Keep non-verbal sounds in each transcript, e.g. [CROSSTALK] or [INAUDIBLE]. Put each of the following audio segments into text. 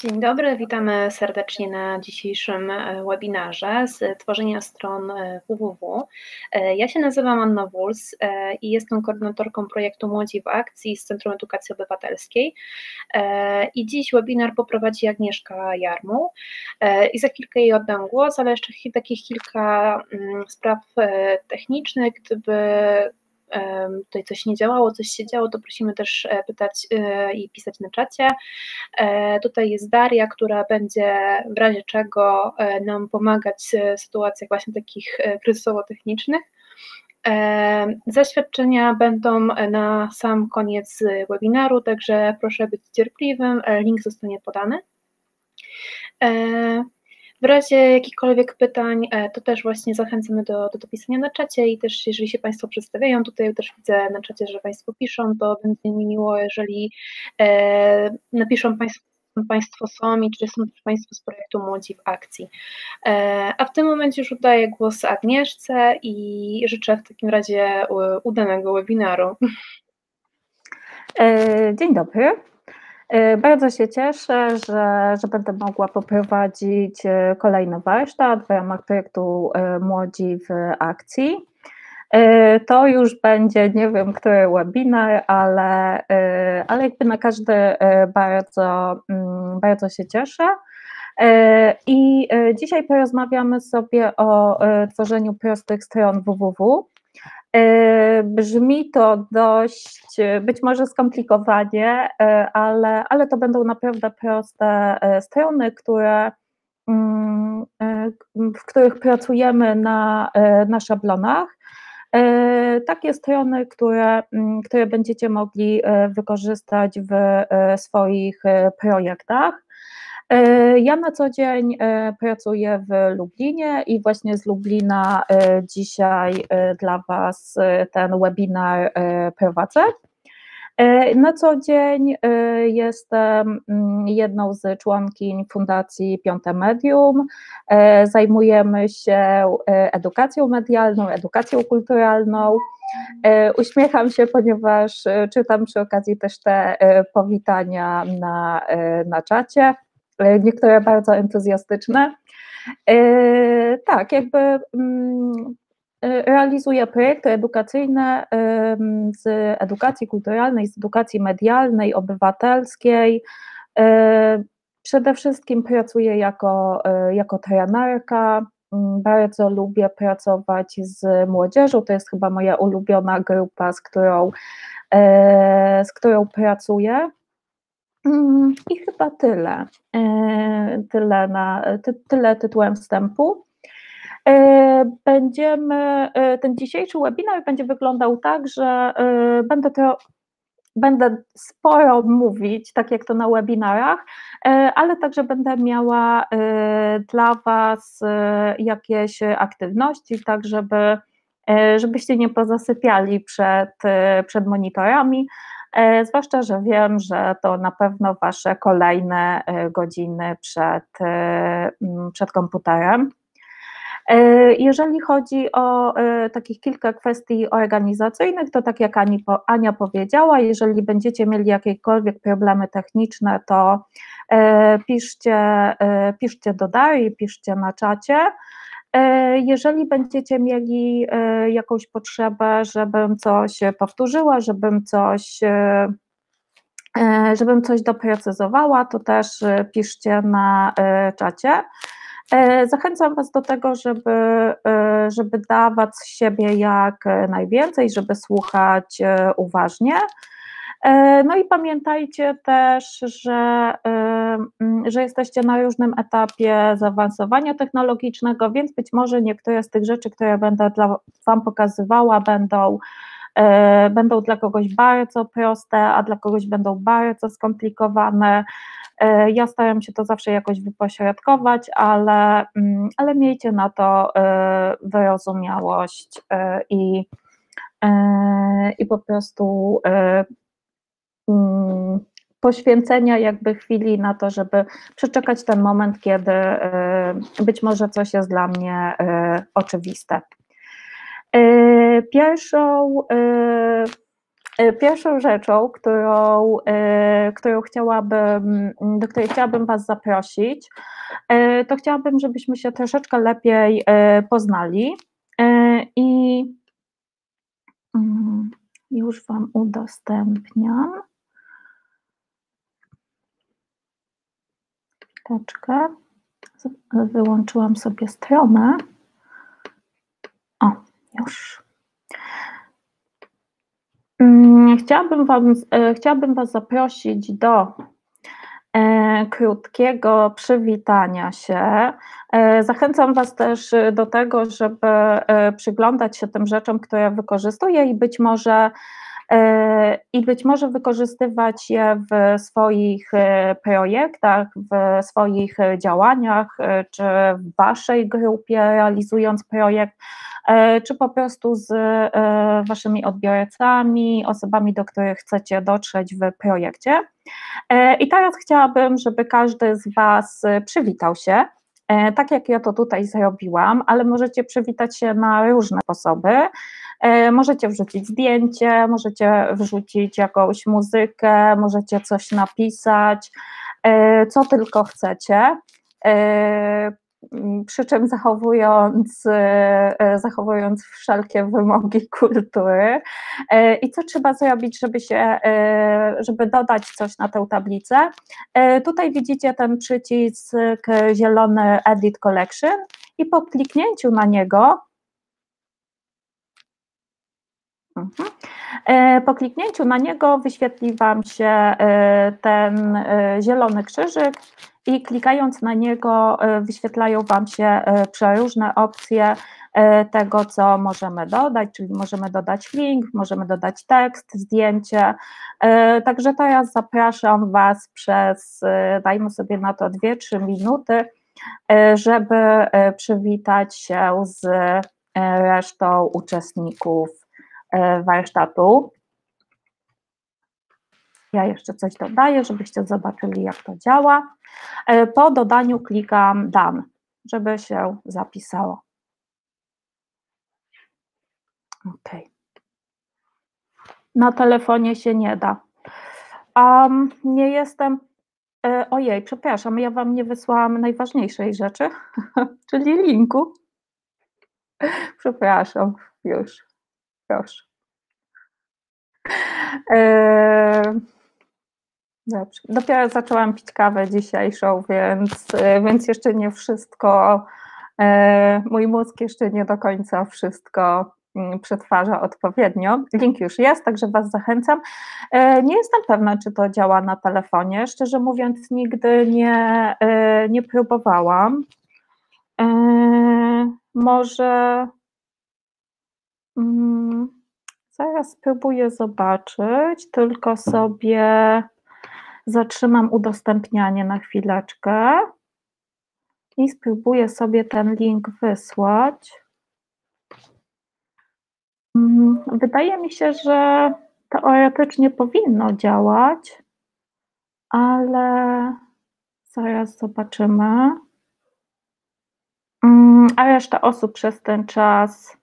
Dzień dobry, witamy serdecznie na dzisiejszym e, webinarze z tworzenia stron www. E, e, ja się nazywam Anna Wuls i jestem koordynatorką projektu Młodzi w Akcji z Centrum Edukacji Obywatelskiej. I dziś webinar poprowadzi Agnieszka Jarmu i za chwilkę jej oddam głos, ale jeszcze takich kilka mm, spraw technicznych, gdyby tutaj coś nie działało, coś się działo, to prosimy też e, pytać e, i pisać na czacie. E, tutaj jest Daria, która będzie w razie czego nam pomagać w sytuacjach właśnie takich kryzysowo-technicznych. Zaświadczenia będą na sam koniec webinaru, także proszę być cierpliwym, link zostanie podany. W razie jakichkolwiek pytań, e, to też właśnie zachęcamy do, do dopisania na czacie i też jeżeli się Państwo przedstawiają, tutaj też widzę na czacie, że Państwo piszą, to będzie mi miło, jeżeli e, napiszą Państwo Państwo są i czy są też Państwo z projektu Młodzi w Akcji. E, a w tym momencie już oddaję głos Agnieszce i życzę w takim razie udanego webinaru. E, dzień dobry. E, bardzo się cieszę, że, że będę mogła poprowadzić e, kolejny warsztat w ramach projektu e, Młodzi w Akcji. To już będzie, nie wiem, który webinar, ale, ale jakby na każdy bardzo, mm, bardzo się cieszę. I dzisiaj porozmawiamy sobie o tworzeniu prostych stron www. E, brzmi to dość, być może skomplikowanie, e, ale, ale to będą naprawdę proste strony, które, mm, w których pracujemy na, na szablonach. Takie strony, które, mm, które będziecie mogli wykorzystać w swoich projektach. E, ja na co dzień e, pracuję w Lublinie i właśnie z Lublina e, dzisiaj dla Was ten webinar prowadzę. Na co dzień jestem mm, jedną z członkiń Fundacji Piąte Medium. Zajmujemy się edukacją medialną, edukacją kulturalną. Uśmiecham się, ponieważ czytam przy okazji też te powitania na, na czacie. E, niektóre bardzo entuzjastyczne. E, tak, jakby mm, e, realizuję projekty edukacyjne z edukacji kulturalnej, z edukacji medialnej, obywatelskiej. Przede wszystkim pracuję jako, jako trenerka. Mm, bardzo lubię pracować z młodzieżą. To jest chyba moja ulubiona grupa, z którą, z którą pracuję. I chyba tyle. E, tyle, na, ty, tyle tytułem wstępu. E, będziemy, e, ten dzisiejszy webinar będzie wyglądał tak, że będę to będę sporo mówić, tak jak to na webinarach, ale także będę miała dla Was jakieś aktywności, tak żeby, żebyście nie pozasypiali przed, przed monitorami, zwłaszcza, że wiem, że to na pewno Wasze kolejne e, godziny przed, e, przed komputerem. Jeżeli chodzi o takich kilka kwestii organizacyjnych, to tak jak Ani, Ania powiedziała, jeżeli będziecie mieli jakiekolwiek problemy techniczne, to piszcie, piszcie do Darii, piszcie na czacie. E, jeżeli będziecie mieli e, jakąś potrzebę, żebym coś powtórzyła, żebym coś, e, żebym coś doprecyzowała, to też piszcie na czacie. Zachęcam Was do tego, żeby, żeby dawać z siebie jak najwięcej, żeby słuchać uważnie. E, no i pamiętajcie też, że, e, że jesteście na różnym etapie zaawansowania technologicznego, więc być może niektóre z tych rzeczy, które będę dla Wam pokazywała, będą, e, będą dla kogoś bardzo proste, a dla kogoś będą bardzo skomplikowane. Ja staram się to zawsze jakoś wypośrodkować, ale, ale miejcie na to wyrozumiałość i, i po prostu Mm, poświęcenia jakby chwili na to, żeby przeczekać ten moment, kiedy y, być może coś jest dla mnie y, oczywiste. Y, pierwszą Pierwszą rzeczą, którą, którą chciałabym, do której chciałabym Was zaprosić, to chciałabym, żebyśmy się troszeczkę lepiej poznali i mm, już Wam udostępniam. Chwileczkę. Wyłączyłam sobie stronę. O, już. Mm, chciałabym, wam, e, chciałabym Was zaprosić do e, krótkiego przywitania się. E, zachęcam Was też do tego, żeby przyglądać się tym rzeczom, które wykorzystuję i być może i być może wykorzystywać je w swoich projektach, w swoich działaniach, czy w Waszej grupie realizując projekt, czy po prostu z Waszymi odbiorcami, osobami, do których chcecie dotrzeć w projekcie. I teraz chciałabym, żeby każdy z Was przywitał się. Tak jak ja to tutaj zrobiłam, ale możecie przywitać się na różne sposoby. E, możecie wrzucić zdjęcie, możecie wrzucić jakąś muzykę, możecie coś napisać, e, co tylko chcecie e, przy czym zachowując, zachowując wszelkie wymogi kultury. I co trzeba zrobić, żeby się, żeby dodać coś na tę tablicę? Tutaj widzicie ten przycisk zielony Edit Collection i po kliknięciu na niego Mhm. E, po kliknięciu na niego wyświetli Wam się e, ten e, zielony krzyżyk i klikając na niego wyświetlają Wam się przeróżne opcje tego, co możemy dodać, czyli możemy dodać link, możemy dodać tekst, zdjęcie. Także teraz zapraszam Was przez, dajmy sobie na to 2-3 minuty, żeby przywitać się z resztą uczestników E, warsztatu. Ja jeszcze coś dodaję, żebyście zobaczyli, jak to działa. E, po dodaniu klikam Dan, żeby się zapisało. OK. Na telefonie się nie da. Um, nie jestem. E, ojej, przepraszam, ja Wam nie wysłałam najważniejszej rzeczy, [LAUGHS] czyli linku. Przepraszam, już. Proszę. Eee, dobrze. Dopiero zaczęłam pić kawę dzisiejszą, więc, więc jeszcze nie wszystko, eee, mój mózg jeszcze nie do końca wszystko mm, przetwarza odpowiednio. Link już jest, także Was zachęcam. Eee, nie jestem pewna, czy to działa na telefonie. Szczerze mówiąc, nigdy nie, nie próbowałam. Może Mm, zaraz spróbuję zobaczyć, tylko sobie zatrzymam udostępnianie na chwileczkę i spróbuję sobie ten link wysłać. Mm, wydaje mi się, że teoretycznie powinno działać, ale zaraz zobaczymy. Mm, a reszta osób przez ten czas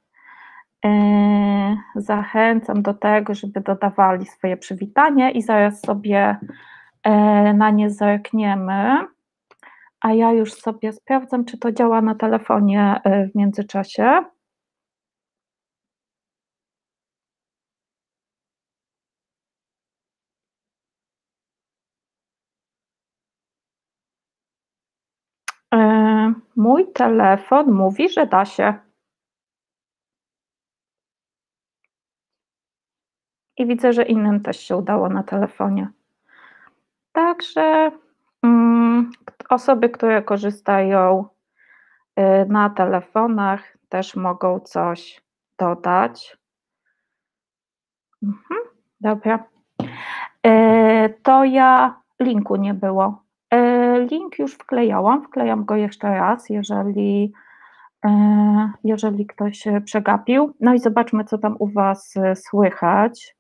zachęcam do tego, żeby dodawali swoje przywitanie i zaraz sobie e, na nie zerkniemy. A ja już sobie sprawdzam, czy to działa na telefonie e, w międzyczasie. Mój telefon mówi, że da się. I widzę, że innym też się udało na telefonie. Także mm, osoby, które korzystają y, na telefonach, też mogą coś dodać. Mhm, dobra. Y, to ja linku nie było. Y, link już wklejałam, wklejam go jeszcze raz, jeżeli, jeżeli ktoś przegapił. No i zobaczmy, co tam u Was słychać.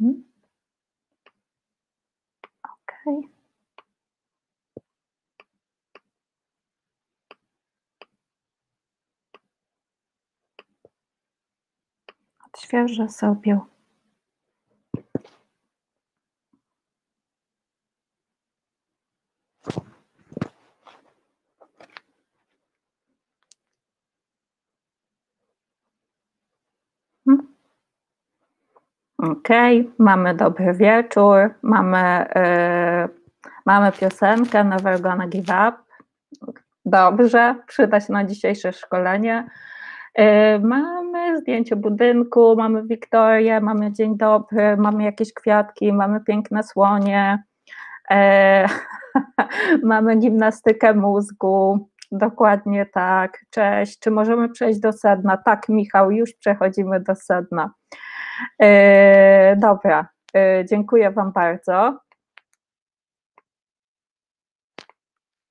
Mhm. Okej. Okay. Odświeżę sobie Okej, okay, mamy dobry wieczór, mamy, yy, mamy piosenkę Never Gonna Give Up. Dobrze, przyda się na dzisiejsze szkolenie. Yy, mamy zdjęcie budynku, mamy Wiktorię, mamy dzień dobry, mamy jakieś kwiatki, mamy piękne słonie, yy, [LAUGHS] mamy gimnastykę mózgu. Dokładnie tak. Cześć. Czy możemy przejść do sedna? Tak, Michał, już przechodzimy do sedna. Yy, dobra, yy, dziękuję Wam bardzo.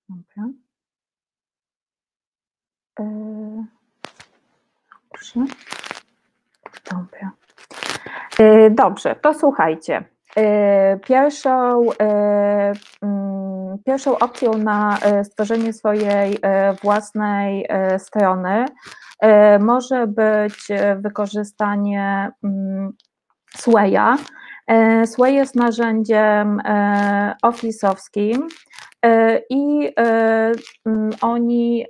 Dobra. Dobrze. Dobra. Yy, dobrze, to słuchajcie. Pierwszą, mm, pierwszą opcją na stworzenie swojej własnej strony może być wykorzystanie mm, Swaya. Sway jest narzędziem office'owskim i mm, oni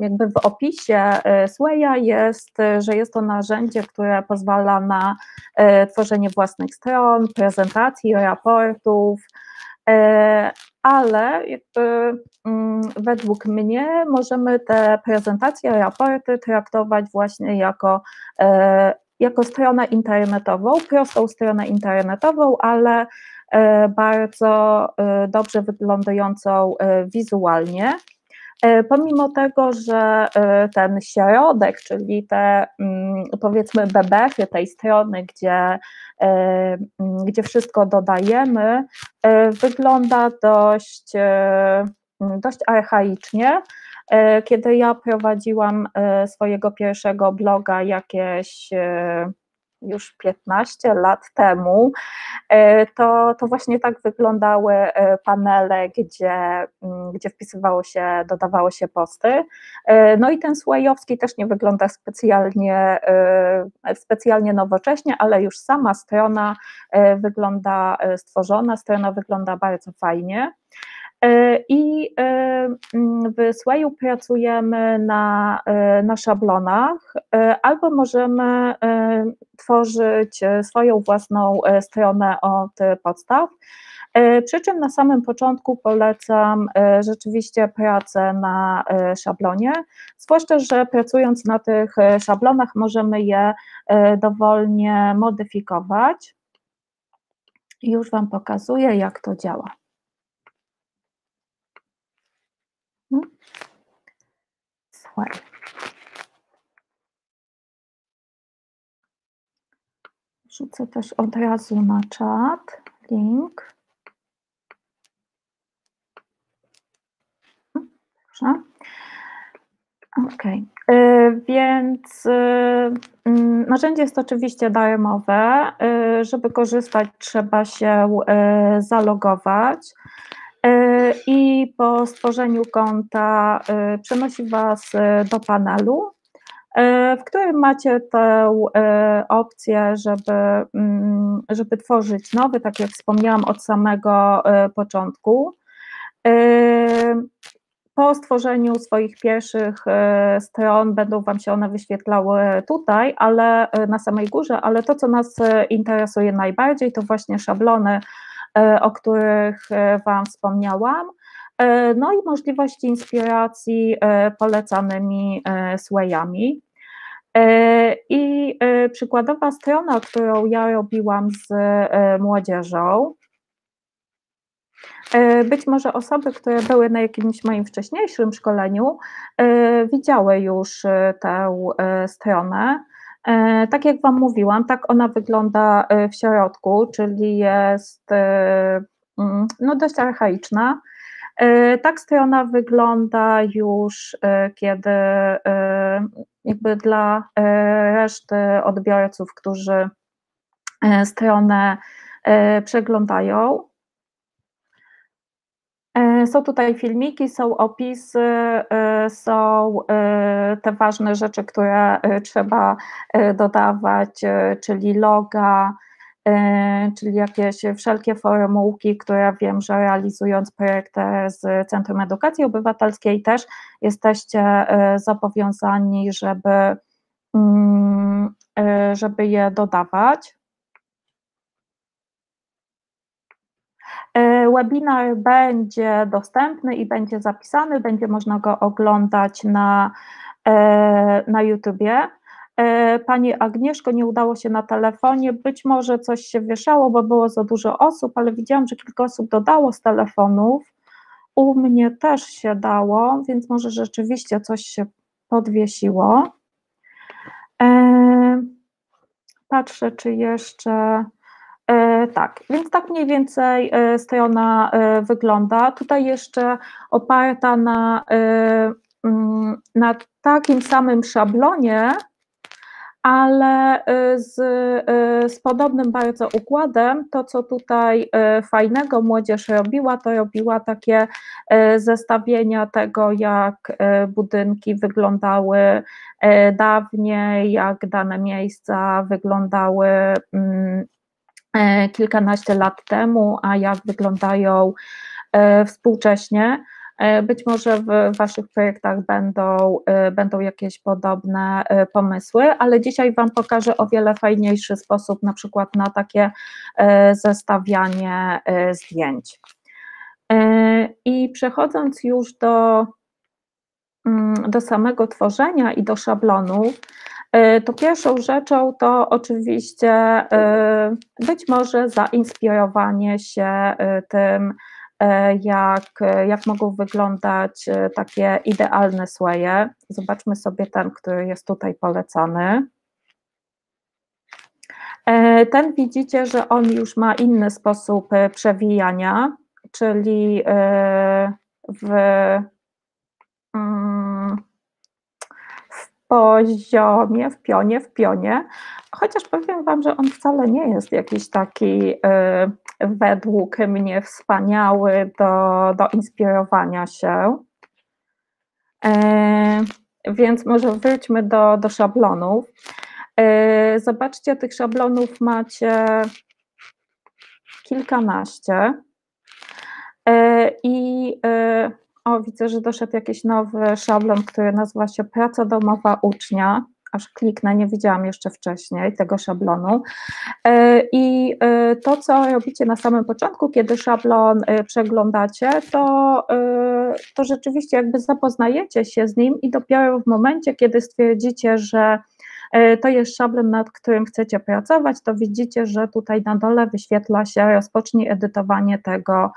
jakby w opisie Swaya jest, że jest to narzędzie, które pozwala na tworzenie własnych stron, prezentacji, raportów, ale jakby mm, według mnie możemy te prezentacje, raporty traktować właśnie jako, e, jako stronę internetową, prostą stronę internetową, ale e, bardzo e, dobrze wyglądającą wizualnie. Pomimo tego, że ten środek, czyli te mm, powiedzmy bebechy tej strony, gdzie E, gdzie wszystko dodajemy, e, wygląda dość, e, dość archaicznie. Kiedy ja prowadziłam swojego pierwszego bloga jakieś już 15 lat temu, e, to, to właśnie tak wyglądały e, panele, gdzie, mm, gdzie wpisywało się, dodawało się posty. E, no i ten Swayowski też nie wygląda specjalnie, specjalnie nowocześnie, ale już sama strona wygląda stworzona, strona wygląda bardzo fajnie. E, I e, mm, w Swayu pracujemy na, e, na szablonach, albo możemy tworzyć swoją własną stronę od podstaw. Przy czym na samym początku polecam rzeczywiście pracę na szablonie, zwłaszcza, że pracując na tych szablonach możemy je dowolnie modyfikować. Już Wam pokazuję, jak to działa. Słuchaj. Rzucę też od razu na czat link. Dobrze. Ok, więc y, mm, narzędzie jest oczywiście darmowe. Y, żeby korzystać, trzeba się y, zalogować. E, i po stworzeniu konta e, przenosi Was e, do panelu, w którym macie tę opcję, żeby, mm, żeby tworzyć nowy, tak jak wspomniałam od samego początku. Po stworzeniu swoich pierwszych stron będą Wam się one wyświetlały tutaj, ale na samej górze, ale to, co nas interesuje najbardziej, to właśnie szablony o których e, Wam wspomniałam. E, no i możliwości inspiracji polecanymi swayami. I przykładowa strona, którą ja robiłam z młodzieżą, być może osoby, które były na jakimś moim wcześniejszym szkoleniu, widziały już tę stronę. E, tak jak Wam mówiłam, tak ona wygląda e, w środku, czyli jest e, mm, no, dość archaiczna. Tak strona wygląda już, kiedy jakby dla reszty odbiorców, którzy stronę przeglądają. Są tutaj filmiki, są opisy, są te ważne rzeczy, które trzeba dodawać, czyli loga, czyli jakieś wszelkie formułki, które wiem, że realizując projekty z Centrum Edukacji Obywatelskiej też jesteście zobowiązani, żeby, mm, żeby je dodawać. E, webinar będzie dostępny i będzie zapisany, będzie można go oglądać na, e, na YouTubie. E, pani Agnieszko, nie udało się na telefonie, być może coś się wieszało, bo było za dużo osób, ale widziałam, że kilka osób dodało z telefonów. U mnie też się dało, więc może rzeczywiście coś się podwiesiło. Patrzę, czy jeszcze E, tak, więc tak mniej więcej e, strona e, wygląda. Tutaj jeszcze oparta na, mm, na takim samym szablonie, ale z, z podobnym bardzo układem. To, co tutaj fajnego młodzież robiła, to robiła takie zestawienia tego, jak budynki wyglądały dawniej, jak dane miejsca wyglądały mm, E, kilkanaście lat temu, a jak wyglądają e, współcześnie. E, być może w Waszych projektach będą, będą jakieś podobne pomysły, ale dzisiaj Wam pokażę o wiele fajniejszy sposób, na przykład na takie zestawianie zdjęć. I przechodząc już do, mm, do samego tworzenia i do szablonów, E, to pierwszą rzeczą to oczywiście e, być może zainspirowanie się e, tym, jak, jak mogą wyglądać takie idealne słaje. Zobaczmy sobie ten, który jest tutaj polecany. Ten widzicie, że on już ma inny sposób przewijania, czyli w mm, poziomie, w pionie, w pionie, chociaż powiem Wam, że on wcale nie jest jakiś taki y, według mnie wspaniały do, do inspirowania się. E, więc może wróćmy do, do szablonów. E, zobaczcie, tych szablonów macie kilkanaście. E, I o, widzę, że doszedł jakiś nowy szablon, który nazywa się Praca domowa ucznia. Aż kliknę, nie widziałam jeszcze wcześniej tego szablonu. E, I e, to, co robicie na samym początku, kiedy szablon e, przeglądacie, to, to rzeczywiście jakby zapoznajecie się z nim i dopiero w momencie, kiedy stwierdzicie, że to jest szablon, nad którym chcecie pracować, to widzicie, że tutaj na dole wyświetla się rozpocznij edytowanie tego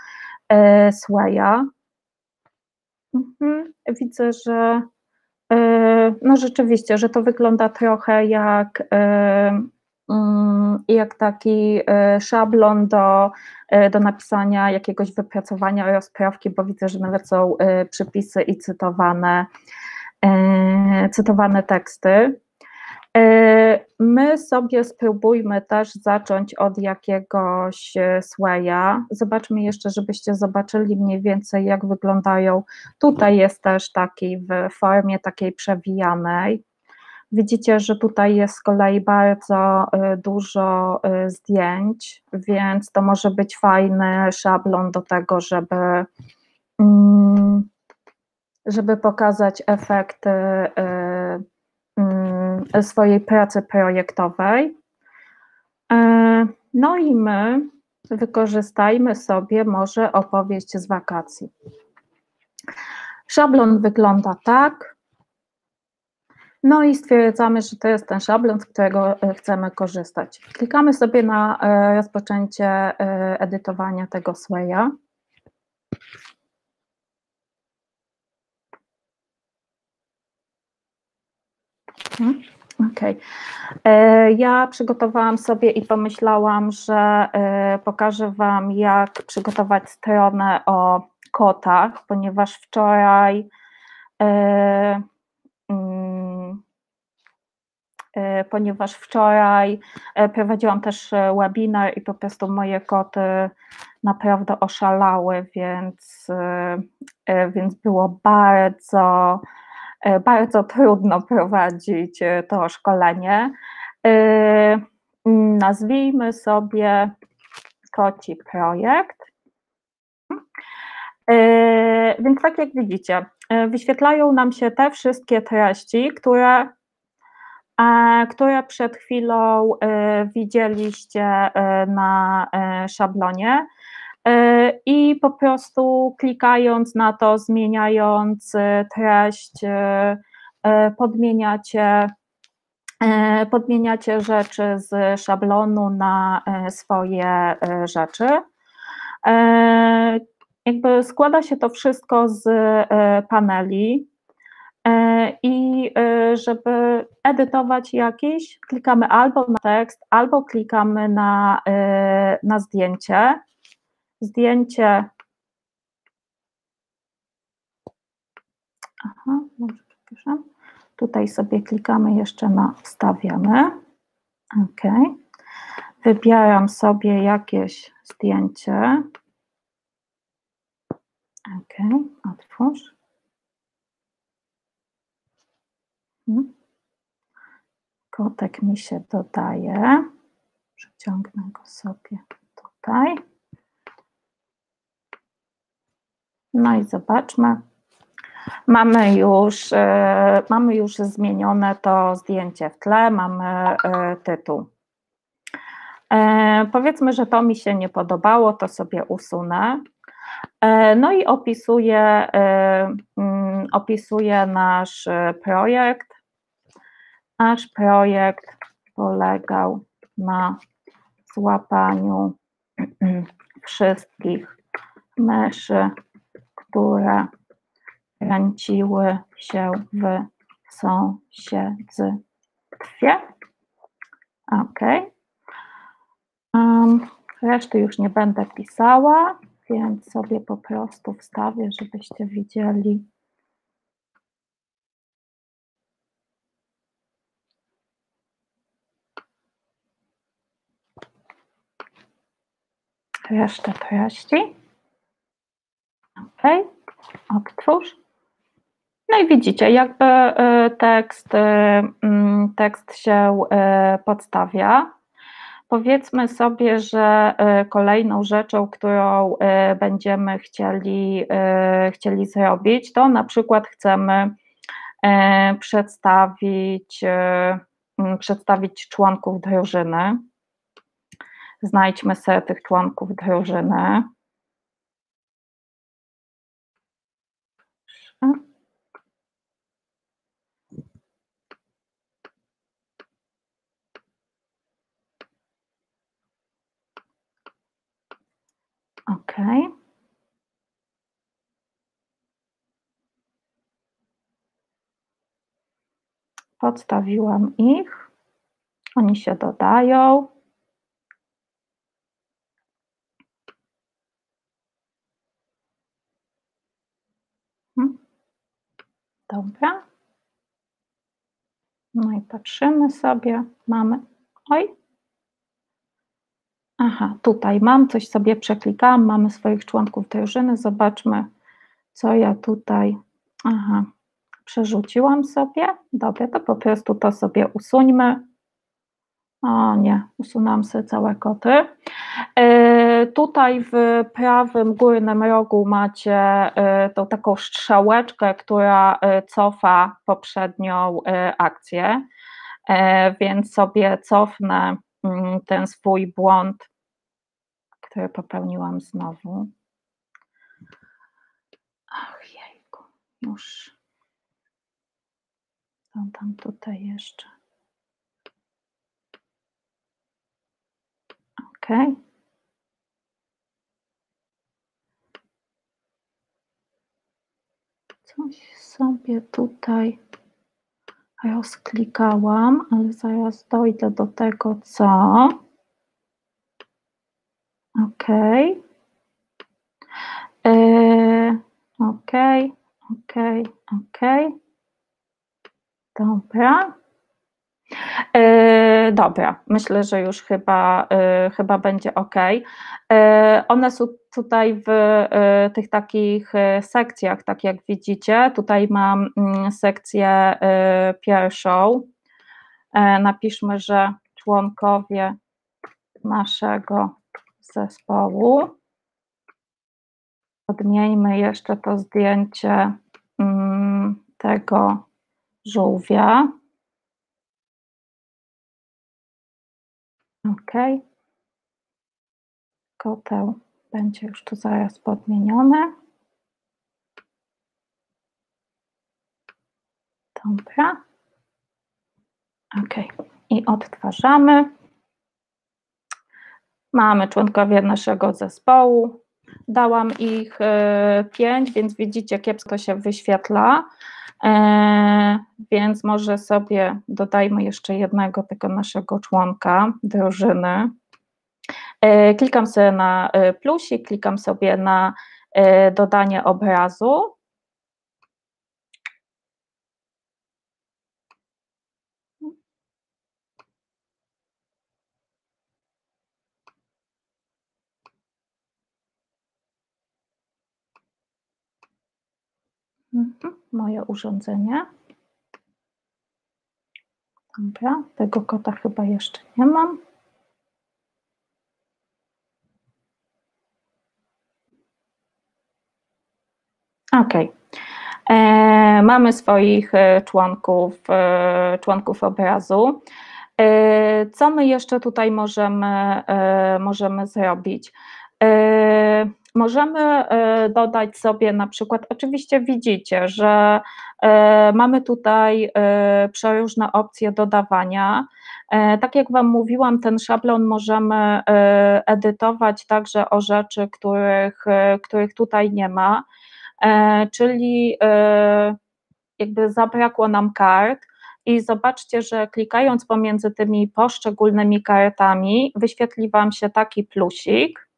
Swaya. Mhm. Widzę, że e, no rzeczywiście, że to wygląda trochę jak, e, mm, jak taki e, szablon do, do napisania jakiegoś wypracowania rozprawki, bo widzę, że nawet są przypisy i cytowane, cytowane teksty. E, my sobie spróbujmy też zacząć od jakiegoś e, swaya. Zobaczmy jeszcze, żebyście zobaczyli mniej więcej, jak wyglądają. Tutaj jest też taki w formie takiej przewijanej. Widzicie, że tutaj jest z kolei bardzo e, dużo zdjęć, więc to może być fajny szablon do tego, żeby, mm, żeby pokazać efekty swojej pracy projektowej. E, no i my wykorzystajmy sobie może opowieść z wakacji. Szablon wygląda tak. No i stwierdzamy, że to jest ten szablon, z którego e, chcemy korzystać. Klikamy sobie na e, rozpoczęcie edytowania tego Swaya. Mhm. Okej. Okay. E, ja przygotowałam sobie i pomyślałam, że e, pokażę Wam, jak przygotować stronę o kotach, ponieważ wczoraj e, mm, ponieważ wczoraj prowadziłam też webinar i po prostu moje koty naprawdę oszalały, więc, więc było bardzo, bardzo trudno prowadzić to szkolenie. Nazwijmy sobie koci projekt. Więc tak jak widzicie, wyświetlają nam się te wszystkie treści, które, które przed chwilą widzieliście na szablonie. I po prostu klikając na to, zmieniając treść, podmieniacie E, podmieniacie rzeczy z szablonu na e, swoje e, rzeczy. Jakby składa się to wszystko z paneli i żeby edytować jakiś, klikamy albo na tekst, albo klikamy na, na zdjęcie. Zdjęcie. Aha, dobrze, przepraszam. Tutaj sobie klikamy jeszcze na wstawiamy. OK. Wybieram sobie jakieś zdjęcie. OK, otwórz. Hmm. Kotek mi się dodaje. Przeciągnę go sobie tutaj. No i zobaczmy, Mamy już, e, mamy już zmienione to zdjęcie w tle, mamy e, tytuł. E, powiedzmy, że to mi się nie podobało, to sobie usunę. No i opisuję, mm, opisuję nasz projekt. Nasz projekt polegał na złapaniu [CLEARS THROAT] wszystkich myszy, które kręciły się w sąsiedztwie. Ok. Um, reszty już nie będę pisała, więc sobie po prostu wstawię, żebyście widzieli. Resztę treści. Ok, odtwórz. No i widzicie, jakby e, tekst, e, mm, tekst się e, podstawia. Powiedzmy sobie, że kolejną rzeczą, którą będziemy chcieli, chcieli zrobić, to na przykład chcemy przedstawić, mm, przedstawić członków drużyny. Znajdźmy sobie tych członków drużyny. Ok. Podstawiłam ich. Oni się dodają. Hmm. Dobra. No i patrzymy sobie. Mamy. Oj, Aha, tutaj mam, coś sobie przeklikałam, mamy swoich członków drużyny, zobaczmy, co ja tutaj, aha, przerzuciłam sobie, dobra, to po prostu to sobie usuńmy, o nie, usunęłam sobie całe koty. Yy, tutaj w prawym górnym rogu macie yy, tą taką strzałeczkę, która yy, cofa poprzednią akcję, więc sobie cofnę mm, ten swój błąd które popełniłam znowu. Ach jejku, już. Dodam tutaj jeszcze. Ok. Coś sobie tutaj rozklikałam, ale zaraz dojdę do tego, co. Okej. Okay. Okej, okej, okej. Dobra. E, dobra, myślę, że już chyba, e, chyba będzie ok. One są tutaj w tych takich sekcjach, tak jak widzicie. Tutaj mam mm, sekcję pierwszą. Napiszmy, że członkowie naszego zespołu. Odmieńmy jeszcze to zdjęcie mm, tego żółwia. OK. Koteł będzie już tu zaraz podmieniony. Dobra. OK. I odtwarzamy. Mamy członkowie naszego zespołu. Dałam ich e, pięć, więc widzicie, kiepsko się wyświetla. E, więc może sobie dodajmy jeszcze jednego tego naszego członka drużyny. E, klikam sobie na plusik, klikam sobie na dodanie obrazu. Mhm, moje urządzenie. Dobra, tego kota chyba jeszcze nie mam. Ok. E, mamy swoich e, członków, e, członków obrazu. E, co my jeszcze tutaj możemy, e, możemy zrobić? E, możemy e, dodać sobie na przykład, oczywiście widzicie, że e, mamy tutaj przeróżne opcje dodawania. Tak jak Wam mówiłam, ten szablon możemy edytować także o rzeczy, których, których tutaj nie ma, czyli jakby zabrakło nam kart, i zobaczcie, że klikając pomiędzy tymi poszczególnymi kartami, wyświetli Wam się taki plusik,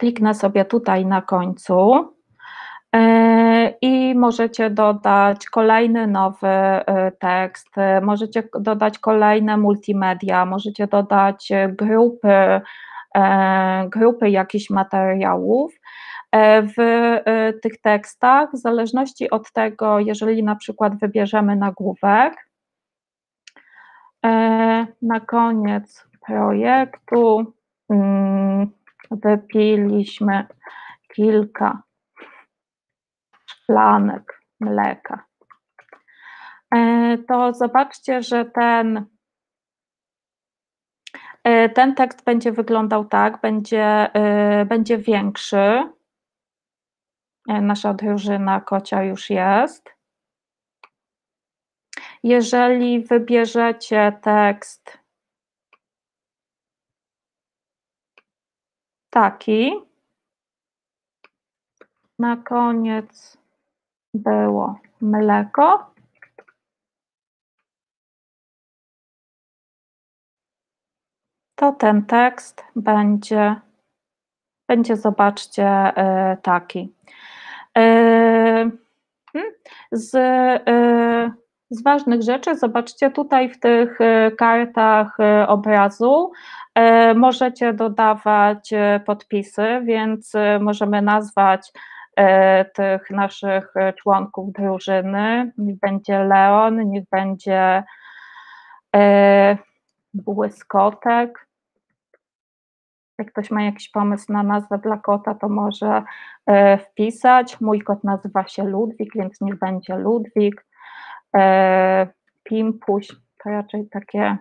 Kliknę sobie tutaj na końcu e, i możecie dodać kolejny nowy e, tekst, możecie dodać kolejne multimedia, możecie dodać grupy, e, grupy jakichś materiałów. W tych tekstach, w zależności od tego, jeżeli na przykład wybierzemy nagłówek, na koniec projektu mm, wypiliśmy kilka szklanek mleka. E, to zobaczcie, że ten, e, ten tekst będzie wyglądał tak, będzie, e, będzie większy. Nasza drużyna kocia już jest. Jeżeli wybierzecie tekst taki. Na koniec było mleko. To ten tekst będzie, będzie zobaczcie, e, taki. E, hmm, z, e, z ważnych rzeczy, zobaczcie tutaj w tych kartach obrazu E, możecie dodawać e, podpisy, więc e, możemy nazwać tych naszych członków drużyny. Niech będzie Leon, niech będzie błyskotek. Jak ktoś ma jakiś pomysł na nazwę dla kota, to może wpisać. Mój kot nazywa się Ludwik, więc niech będzie Ludwik. Pimpuś to raczej takie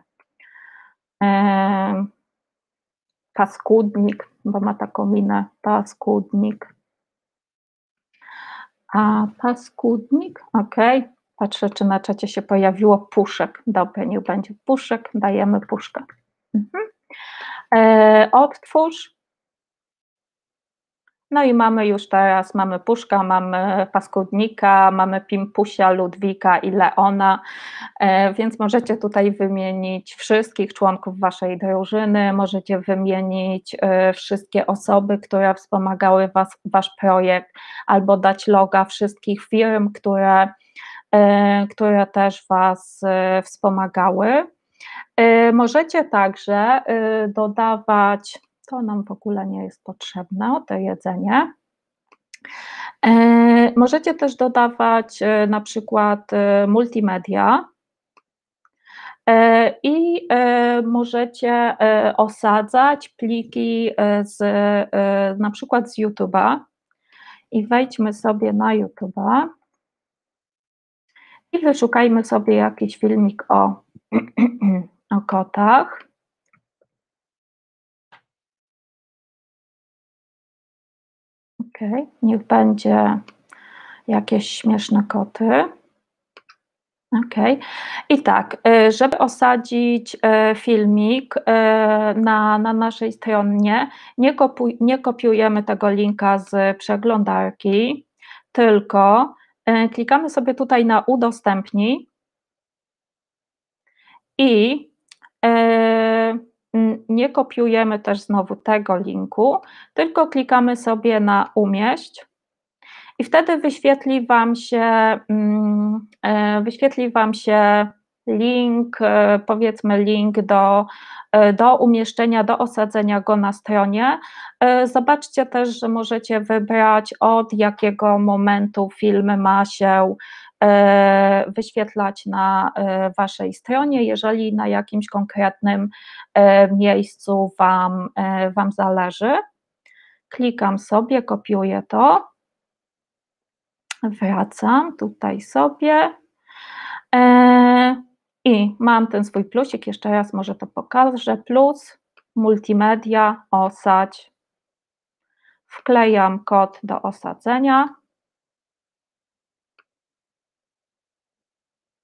paskudnik, bo ma taką minę, paskudnik. A paskudnik, ok. Patrzę, czy na czacie się pojawiło puszek. Dobra, niech będzie puszek, dajemy puszkę. Mhm. E, odtwórz no i mamy już teraz, mamy Puszka, mamy Paskudnika, mamy Pimpusia, Ludwika i Leona, e, więc możecie tutaj wymienić wszystkich członków waszej drużyny, możecie wymienić e, wszystkie osoby, które wspomagały was, wasz projekt, albo dać loga wszystkich firm, które które też Was wspomagały. Możecie także dodawać, to nam w ogóle nie jest potrzebne, to jedzenie. Możecie też dodawać na przykład multimedia, E, i e, możecie e, osadzać pliki z na przykład z YouTube'a i wejdźmy sobie na YouTube'a i wyszukajmy sobie jakiś filmik o, [CLEARS THROAT] o kotach. Ok, niech będzie jakieś śmieszne koty. Okay. I tak, e, żeby osadzić e, filmik e, na, na naszej stronie, nie, kopuj, nie kopiujemy tego linka z przeglądarki, tylko klikamy sobie tutaj na udostępnij i nie kopiujemy też znowu tego linku, tylko klikamy sobie na umieść i wtedy wyświetli Wam się, mm, e, wyświetli Wam się link, e, powiedzmy link do, e, do umieszczenia, do osadzenia go na stronie. Zobaczcie też, że możecie wybrać od jakiego momentu film ma się wyświetlać na Waszej stronie, jeżeli na jakimś konkretnym miejscu Wam, wam zależy. Klikam sobie, kopiuję to. Wracam tutaj sobie. E, i mam ten swój plusik, jeszcze raz może to pokażę, plus, multimedia, osadź, wklejam kod do osadzenia,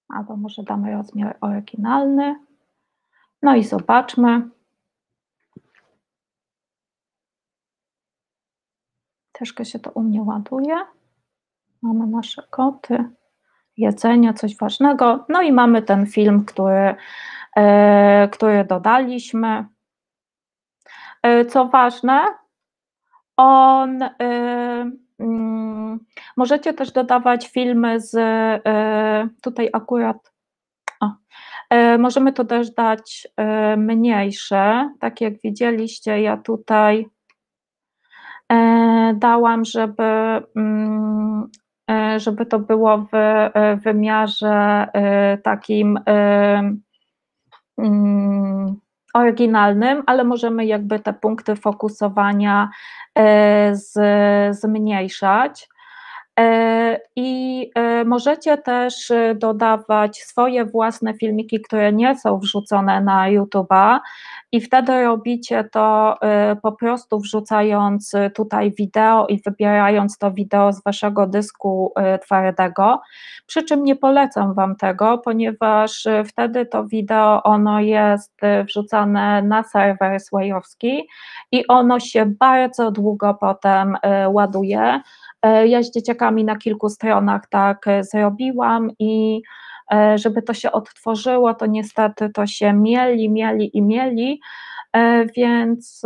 albo może damy rozmiar oryginalny, no i zobaczmy, troszkę się to u mnie ładuje, mamy nasze koty, jedzenie, coś ważnego. No i mamy ten film, który, e, który dodaliśmy. E, co ważne, on mm, możecie też dodawać filmy z tutaj akurat o, możemy to też dać mniejsze, tak jak widzieliście, ja tutaj dałam, żeby mm, E, żeby to było w e, wymiarze e, takim mm, oryginalnym, ale możemy jakby te punkty fokusowania z, zmniejszać. E, I e, możecie też e, dodawać swoje własne filmiki, które nie są wrzucone na YouTube'a, i wtedy robicie to po prostu wrzucając tutaj wideo i wybierając to wideo z waszego dysku twardego. Przy czym nie polecam wam tego, ponieważ wtedy to wideo ono jest wrzucane na serwer swayowski i ono się bardzo długo potem ładuje ja z dzieciakami na kilku stronach tak e, zrobiłam i e, żeby to się odtworzyło, to niestety to się mieli, mieli i mieli, więc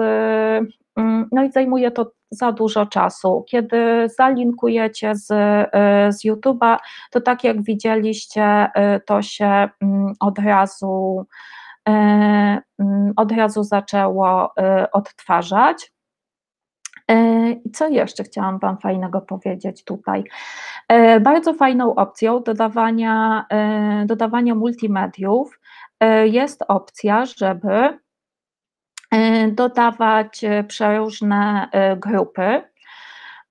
mm, no i zajmuje to za dużo czasu. Kiedy zalinkujecie z, z YouTube'a, to tak jak widzieliście, to się mm, od razu mm, od razu zaczęło odtwarzać. E, I co jeszcze chciałam Wam fajnego powiedzieć tutaj? E, bardzo fajną opcją dodawania, e, dodawania multimediów jest opcja, żeby dodawać przeróżne grupy.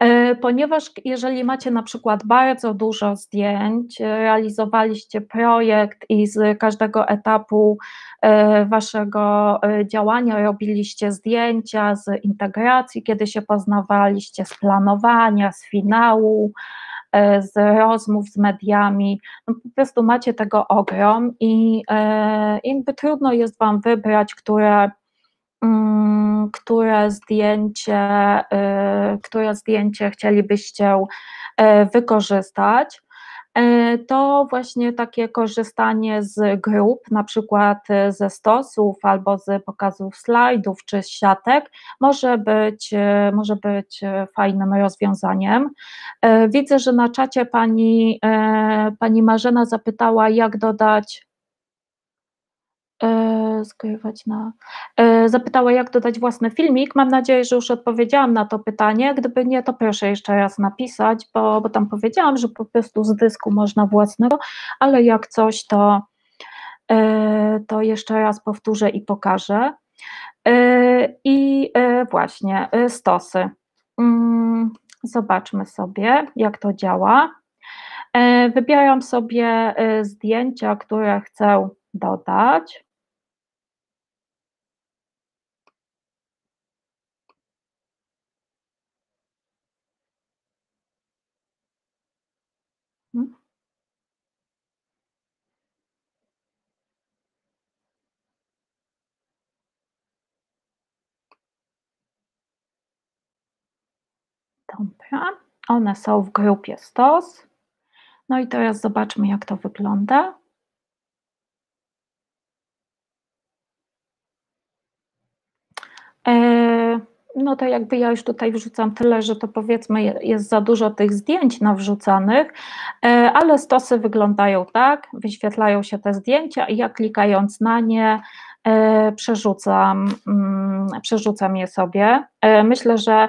E, ponieważ jeżeli macie na przykład bardzo dużo zdjęć, realizowaliście projekt i z każdego etapu e, waszego e, działania robiliście zdjęcia z integracji, kiedy się poznawaliście, z planowania, z finału, z rozmów z mediami, no po prostu macie tego ogrom i jakby trudno jest Wam wybrać, które Mm, które zdjęcie, y, które zdjęcie chcielibyście y, wykorzystać. to właśnie takie korzystanie z grup, na przykład ze stosów albo z pokazów slajdów czy z siatek, może być, może być fajnym rozwiązaniem. Widzę, że na czacie pani, pani Marzena zapytała, jak dodać E, skierować na. E, zapytała, jak dodać własny filmik. Mam nadzieję, że już odpowiedziałam na to pytanie. Gdyby nie, to proszę jeszcze raz napisać, bo, bo tam powiedziałam, że po prostu z dysku można własnego, ale jak coś, to, e, to jeszcze raz powtórzę i pokażę. I właśnie stosy. Mm, zobaczmy sobie, jak to działa. Wybieram sobie zdjęcia, które chcę dodać. Dobra, one są w grupie stos. No i teraz zobaczmy, jak to wygląda. E, no to jakby ja już tutaj wrzucam tyle, że to powiedzmy jest za dużo tych zdjęć nawrzucanych, e, ale stosy wyglądają tak, wyświetlają się te zdjęcia i ja klikając na nie przerzucam, mm, przerzucam je sobie. Myślę, że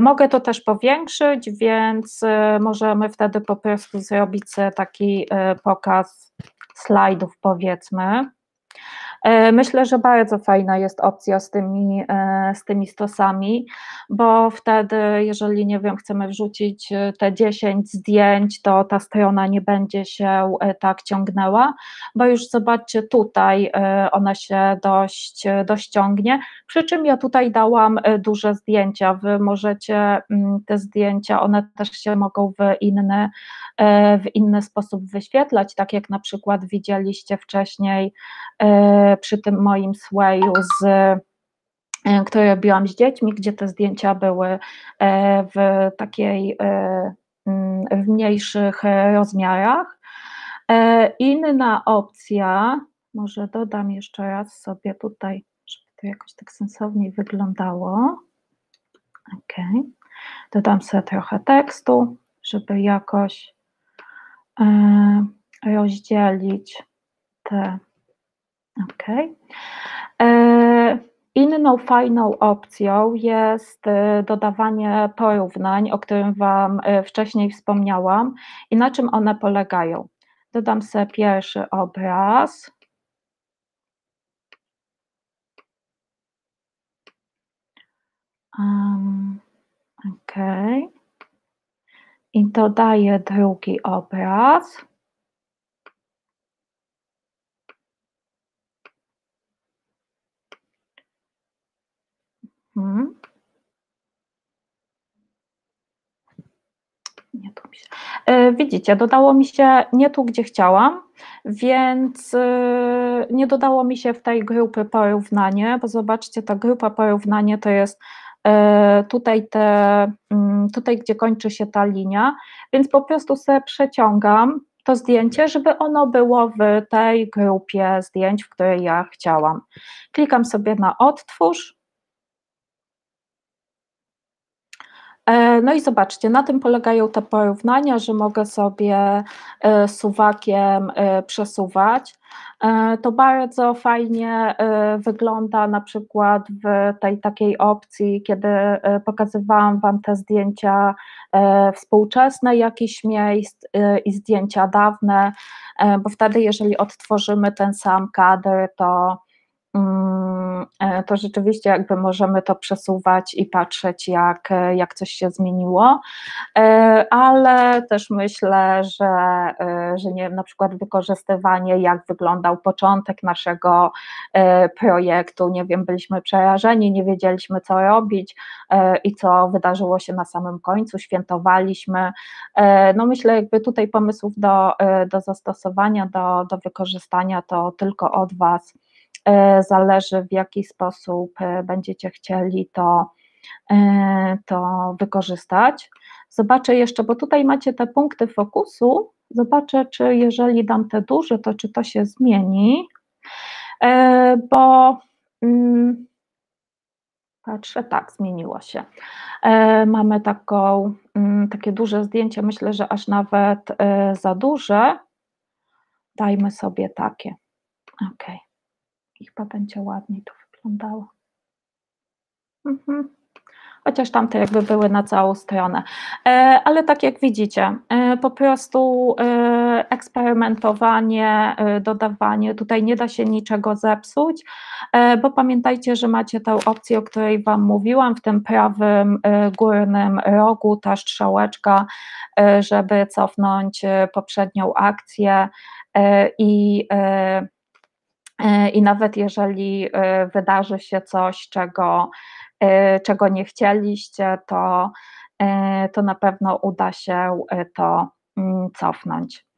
mogę to też powiększyć, więc możemy wtedy po prostu zrobić taki pokaz slajdów powiedzmy. E, myślę, że bardzo fajna jest opcja z tymi, e, z tymi stosami, bo wtedy, jeżeli nie wiem, chcemy wrzucić e, te 10 zdjęć, to ta strona nie będzie się tak ciągnęła, bo już zobaczcie tutaj, ona się dość, dość ciągnie. Przy czym ja tutaj dałam duże zdjęcia. Wy możecie mm, te zdjęcia, one też się mogą w inny, w inny sposób wyświetlać, tak jak na przykład widzieliście wcześniej przy tym moim swayu z e, które robiłam z dziećmi, gdzie te zdjęcia były e, w takiej, e, mm, w mniejszych rozmiarach. Inna opcja, może dodam jeszcze raz sobie tutaj, żeby to jakoś tak sensowniej wyglądało. Ok, dodam sobie trochę tekstu, żeby jakoś rozdzielić te Ok. E, inną fajną opcją jest e, dodawanie porównań, o którym Wam e, wcześniej wspomniałam i na czym one polegają. Dodam sobie pierwszy obraz. Um, ok. I dodaję drugi obraz. Mhm. Nie tu mi się. E, widzicie, dodało mi się nie tu, gdzie chciałam, więc e, nie dodało mi się w tej grupy porównanie, bo zobaczcie, ta grupa porównanie to jest e, tutaj, te, mm, tutaj, gdzie kończy się ta linia, więc po prostu sobie przeciągam to zdjęcie, żeby ono było w tej grupie zdjęć, w której ja chciałam. Klikam sobie na odtwórz, E, no i zobaczcie, na tym polegają te porównania, że mogę sobie e, suwakiem e, przesuwać. To bardzo fajnie wygląda na przykład w tej takiej opcji, kiedy pokazywałam Wam te zdjęcia współczesne jakichś miejsc i zdjęcia dawne, bo wtedy jeżeli odtworzymy ten sam kadr, to e, to rzeczywiście jakby możemy to przesuwać i patrzeć, jak, jak coś się zmieniło, e, ale też myślę, że, e, że nie wiem, na przykład wykorzystywanie, jak wyglądał początek naszego projektu, nie wiem, byliśmy przerażeni, nie wiedzieliśmy, co robić i co wydarzyło się na samym końcu, świętowaliśmy. No myślę, jakby tutaj pomysłów do, do zastosowania, do, do wykorzystania to tylko od Was. E, zależy w jaki sposób e, będziecie chcieli to, e, to wykorzystać. Zobaczę jeszcze, bo tutaj macie te punkty fokusu. Zobaczę, czy jeżeli dam te duże, to czy to się zmieni. E, bo mm, patrzę, tak, zmieniło się. E, mamy taką, mm, takie duże zdjęcie, myślę, że aż nawet e, za duże. Dajmy sobie takie. Ok. I chyba będzie ładniej to wyglądało. Mhm chociaż tamte jakby były na całą stronę. E, ale tak jak widzicie, e, po prostu e, eksperymentowanie, dodawanie, tutaj nie da się niczego zepsuć, bo pamiętajcie, że macie tę opcję, o której Wam mówiłam, w tym prawym górnym rogu ta strzałeczka, żeby cofnąć poprzednią akcję i i nawet jeżeli wydarzy się coś, czego E, czego nie chcieliście, to, e, to na pewno uda się e, to mm, cofnąć.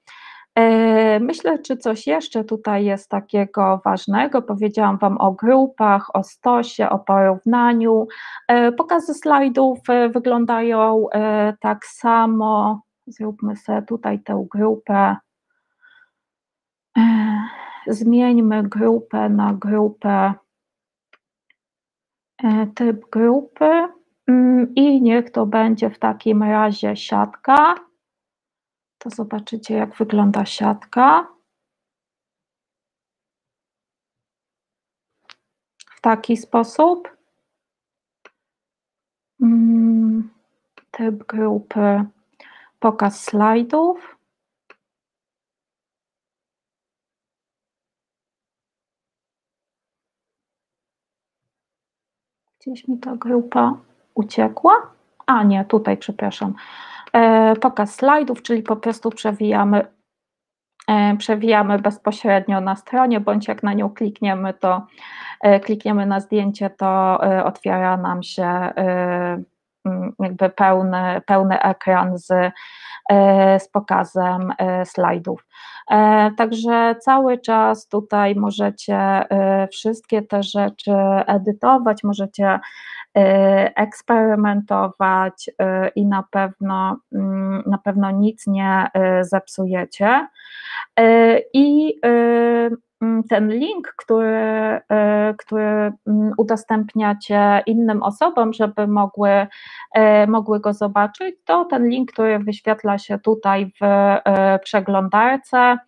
Myślę, czy coś jeszcze tutaj jest takiego ważnego. Powiedziałam Wam o grupach, o stosie, o porównaniu. Pokazy slajdów wyglądają tak samo. Zróbmy sobie tutaj tę grupę. Zmieńmy grupę na grupę E, typ grupy mm, i niech to będzie w takim razie siatka. To zobaczycie, jak wygląda siatka. W taki sposób. Mm, typ grupy, pokaz slajdów. Gdzieś mi ta grupa uciekła. A nie, tutaj, przepraszam. E, pokaz slajdów, czyli po prostu przewijamy, e, przewijamy bezpośrednio na stronie, bądź jak na nią klikniemy, to e, klikniemy na zdjęcie, to e, otwiera nam się e, jakby pełny, pełny ekran z, e, z pokazem slajdów. Także cały czas tutaj możecie wszystkie te rzeczy edytować, możecie eksperymentować i na pewno, mm, na pewno nic nie zepsujecie. I Mm, ten link, który, który mm, udostępniacie innym osobom, żeby mogły, mogły go zobaczyć, to ten link, który wyświetla się tutaj w przeglądarce.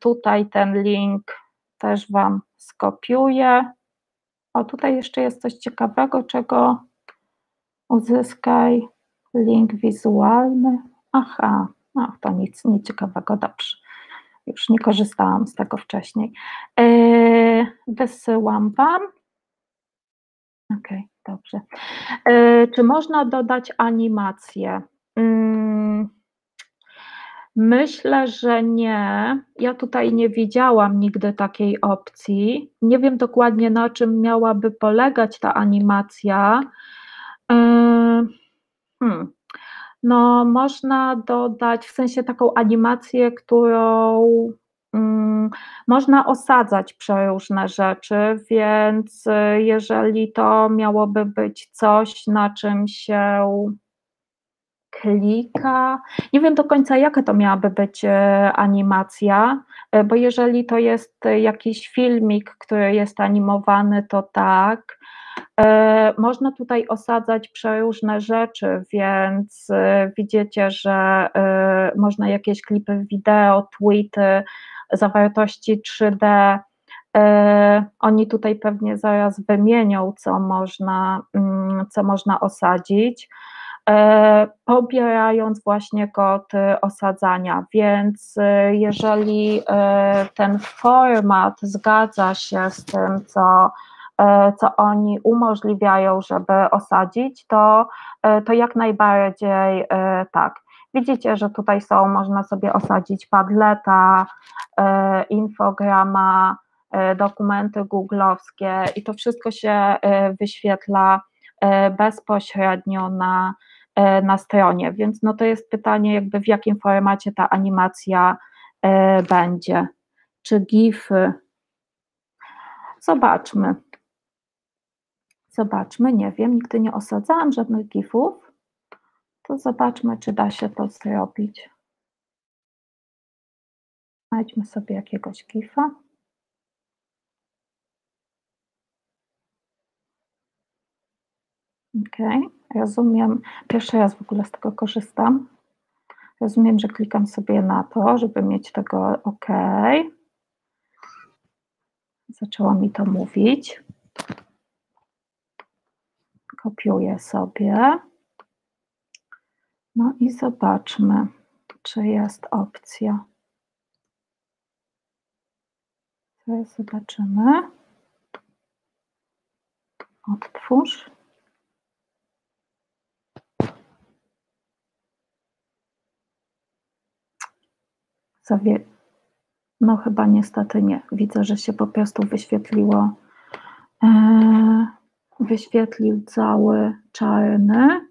Tutaj ten link też Wam skopiuję. O, tutaj jeszcze jest coś ciekawego, czego uzyskaj link wizualny. Aha, no, to nic, nic ciekawego, dobrze. Już nie korzystałam z tego wcześniej. E, wysyłam Wam. Ok, dobrze. E, czy można dodać animację? Mm, myślę, że nie. Ja tutaj nie widziałam nigdy takiej opcji. Nie wiem dokładnie na czym miałaby polegać ta animacja. E, hmm. No, można dodać w sensie taką animację, którą mm, można osadzać przeróżne rzeczy, więc y, jeżeli to miałoby być coś, na czym się klika. Nie wiem do końca, jaka to miałaby być y, animacja, y, bo jeżeli to jest jakiś filmik, który jest animowany, to tak. E, można tutaj osadzać przeróżne rzeczy, więc e, widzicie, że e, można jakieś klipy wideo, tweety, zawartości 3D. Oni tutaj pewnie zaraz wymienią, co można, mm, co można osadzić, pobierając właśnie kod osadzania. Więc jeżeli ten format zgadza się z tym, co E, co oni umożliwiają, żeby osadzić, to, e, to jak najbardziej e, tak. Widzicie, że tutaj są, można sobie osadzić Padleta, infograma, dokumenty googlowskie i to wszystko się wyświetla bezpośrednio na, na stronie, więc no to jest pytanie jakby w jakim formacie ta animacja będzie. Czy GIFy? Zobaczmy. Zobaczmy, nie wiem, nigdy nie osadzałam żadnych gifów. to zobaczmy, czy da się to zrobić. Znajdźmy sobie jakiegoś gifa. Ok, rozumiem. Pierwszy raz w ogóle z tego korzystam. Rozumiem, że klikam sobie na to, żeby mieć tego OK. Zaczęło mi to mówić. Kopiuję sobie. No i zobaczmy, czy jest opcja. Teraz zobaczymy. Odtwórz. Zawie... No chyba niestety nie. Widzę, że się po prostu wyświetliło, e, wyświetlił cały czarny.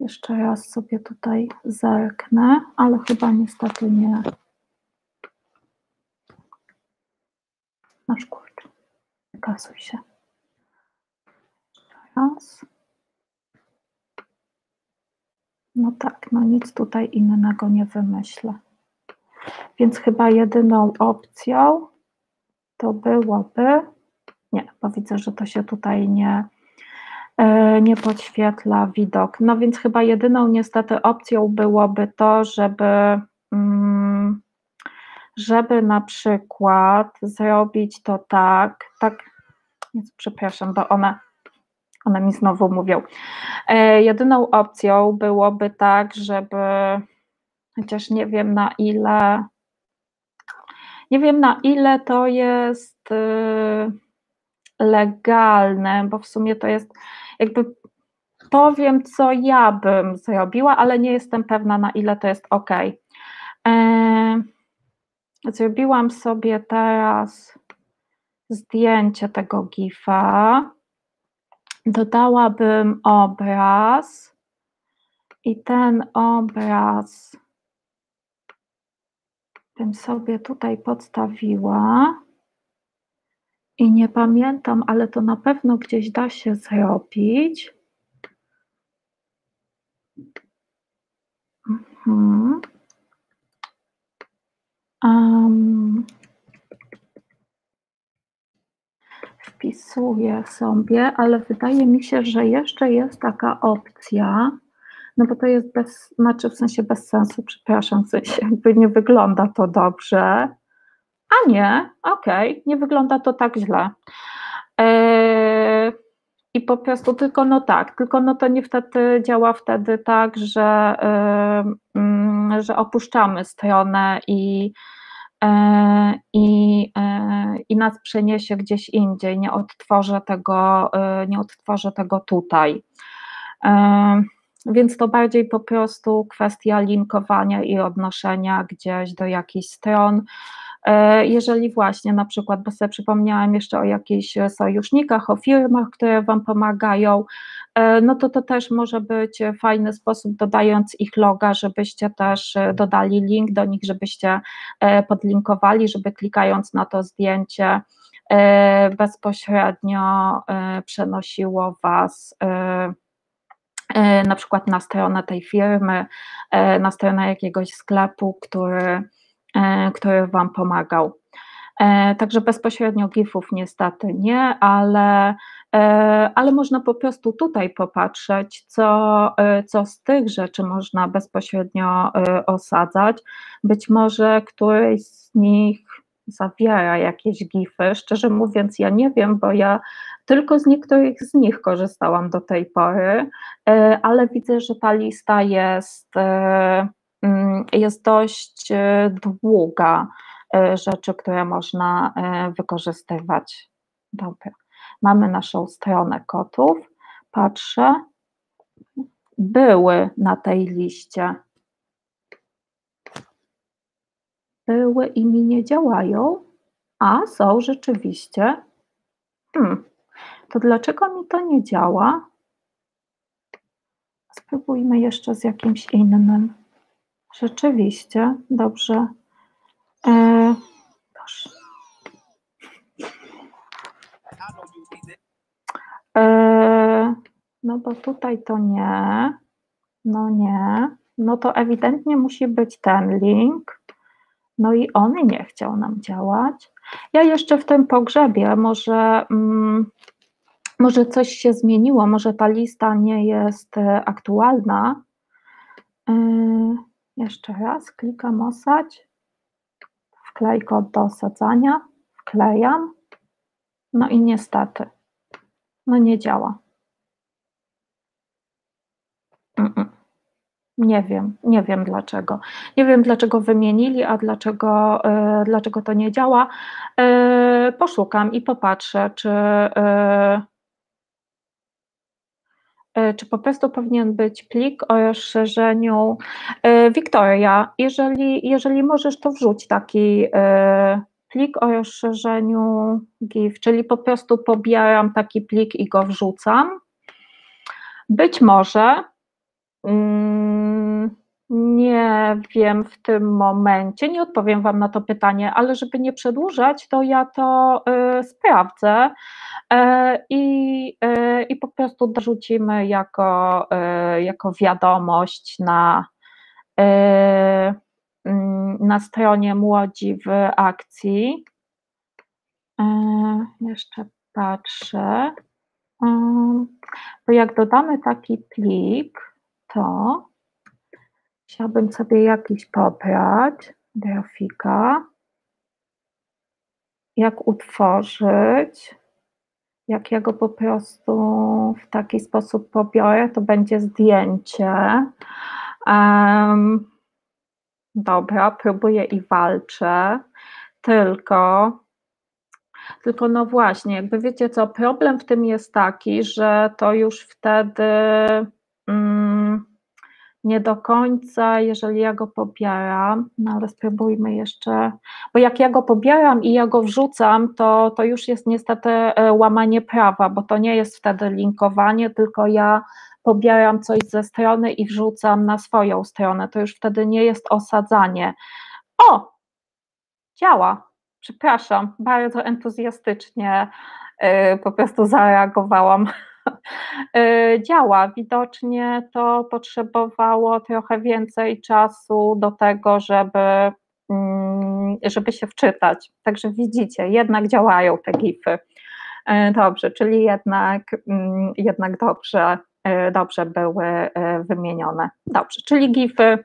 Jeszcze raz sobie tutaj zerknę, ale chyba niestety nie. Masz kurczę. Kasuj się. Raz. No tak, no nic tutaj innego nie wymyślę. Więc chyba jedyną opcją to byłoby, nie, bo widzę, że to się tutaj nie, e, nie podświetla widok. No więc chyba jedyną niestety opcją byłoby to, żeby, mm, żeby na przykład zrobić to tak, tak, przepraszam, bo one, one mi znowu mówią. E, jedyną opcją byłoby tak, żeby chociaż nie wiem na ile, nie wiem na ile to jest y, legalne, bo w sumie to jest jakby powiem, co ja bym zrobiła, ale nie jestem pewna, na ile to jest ok. E, zrobiłam sobie teraz zdjęcie tego GIFa. Dodałabym obraz i ten obraz bym sobie tutaj podstawiła i nie pamiętam, ale to na pewno gdzieś da się zrobić. Mhm. Um, wpisuję sobie, ale wydaje mi się, że jeszcze jest taka opcja, no bo to jest bez, znaczy w sensie bez sensu, przepraszam, w sensie jakby nie wygląda to dobrze. A nie, okej, okay, nie wygląda to tak źle. Yy, I po prostu tylko no tak, tylko no to nie wtedy działa wtedy tak, że, yy, yy, że opuszczamy stronę i, i, i nas przeniesie gdzieś indziej, nie odtworzę tego, nie odtworzę tego tutaj. Więc to bardziej po prostu kwestia linkowania i odnoszenia gdzieś do jakichś stron. E, jeżeli właśnie na przykład, bo sobie przypomniałam jeszcze o jakichś sojusznikach, o firmach, które Wam pomagają, e, no to to też może być fajny sposób, dodając ich loga, żebyście też dodali link do nich, żebyście e, podlinkowali, żeby klikając na to zdjęcie bezpośrednio przenosiło Was E, na przykład na stronę tej firmy, e, na stronę jakiegoś sklepu, który, e, który Wam pomagał. Także bezpośrednio GIF-ów niestety nie, ale, ale można po prostu tutaj popatrzeć, co, co z tych rzeczy można bezpośrednio osadzać. Być może któryś z nich zawiera jakieś gify. Szczerze mówiąc, ja nie wiem, bo ja tylko z niektórych z nich korzystałam do tej pory, e, ale widzę, że ta lista jest, e, mm, jest dość e, długa rzeczy, które można wykorzystywać. Dobra, mamy naszą stronę kotów. Patrzę, były na tej liście były i mi nie działają, a są rzeczywiście. Hmm, to dlaczego mi to nie działa? Spróbujmy jeszcze z jakimś innym. Rzeczywiście, dobrze. E, proszę. E, no bo tutaj to nie. No nie. No to ewidentnie musi być ten link. No i on nie chciał nam działać. Ja jeszcze w tym pogrzebie, może, mm, może coś się zmieniło, może ta lista nie jest e, aktualna. Yy, jeszcze raz klikam osać. Wklej kod do osadzania. Wklejam. No i niestety, no nie działa. Mm -mm. Nie wiem, nie wiem dlaczego. Nie wiem dlaczego wymienili, a dlaczego, yy, dlaczego to nie działa. Yy, poszukam i popatrzę, czy, yy, czy po prostu powinien być plik o rozszerzeniu. Wiktoria, jeżeli, jeżeli możesz, to wrzuć taki plik o rozszerzeniu GIF, czyli po prostu pobieram taki plik i go wrzucam. Być może nie wiem w tym momencie, nie odpowiem Wam na to pytanie, ale żeby nie przedłużać, to ja to y, sprawdzę y, i, y, i po prostu dorzucimy jako, y, jako wiadomość na, y, mm, na stronie Młodzi w akcji. Y, jeszcze patrzę. Bo jak dodamy taki plik, to chciałabym sobie jakiś pobrać, grafika, jak utworzyć, jak ja go po prostu w taki sposób pobiorę, to będzie zdjęcie. Um, dobra, próbuję i walczę, tylko tylko no właśnie, jakby wiecie co, problem w tym jest taki, że to już wtedy mm, nie do końca, jeżeli ja go pobieram, no ale spróbujmy jeszcze, bo jak ja go pobieram i ja go wrzucam, to, to już jest niestety e, łamanie prawa, bo to nie jest wtedy linkowanie, tylko ja pobieram coś ze strony i wrzucam na swoją stronę, to już wtedy nie jest osadzanie. O! Działa, przepraszam, bardzo entuzjastycznie y, po prostu zareagowałam. Y, [LAUGHS] działa. Widocznie to potrzebowało trochę więcej czasu do tego, żeby, mm, żeby się wczytać. Także widzicie, jednak działają te gify. Y, dobrze, czyli jednak, mm, jednak dobrze, dobrze były wymienione. Dobrze, czyli gify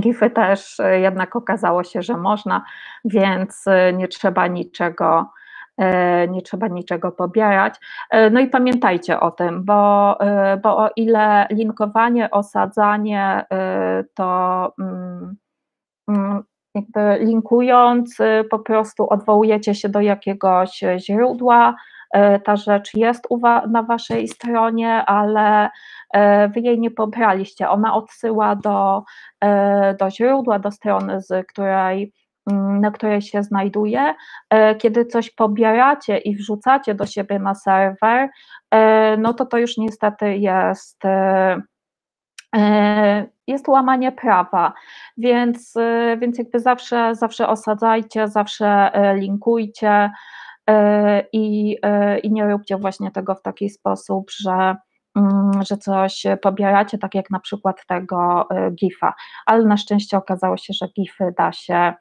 Gify też e, jednak okazało się, że można, więc e, nie trzeba niczego, e, nie trzeba niczego pobierać. No i pamiętajcie o tym, bo, bo o ile linkowanie, osadzanie to mm, mm, jakby linkując po prostu odwołujecie się do jakiegoś źródła, ta rzecz jest na waszej stronie, ale E, wy jej nie pobraliście. Ona odsyła do, e, do źródła, do strony, z której na której się znajduje. E, kiedy coś pobieracie i wrzucacie do siebie na serwer, no to to już niestety jest jest łamanie prawa, więc, więc jakby zawsze, zawsze osadzajcie, zawsze linkujcie i, i nie róbcie właśnie tego w taki sposób, że Mm, że coś pobieracie, tak jak na przykład tego GIFa, ale na szczęście okazało się, że GIFy da się, e,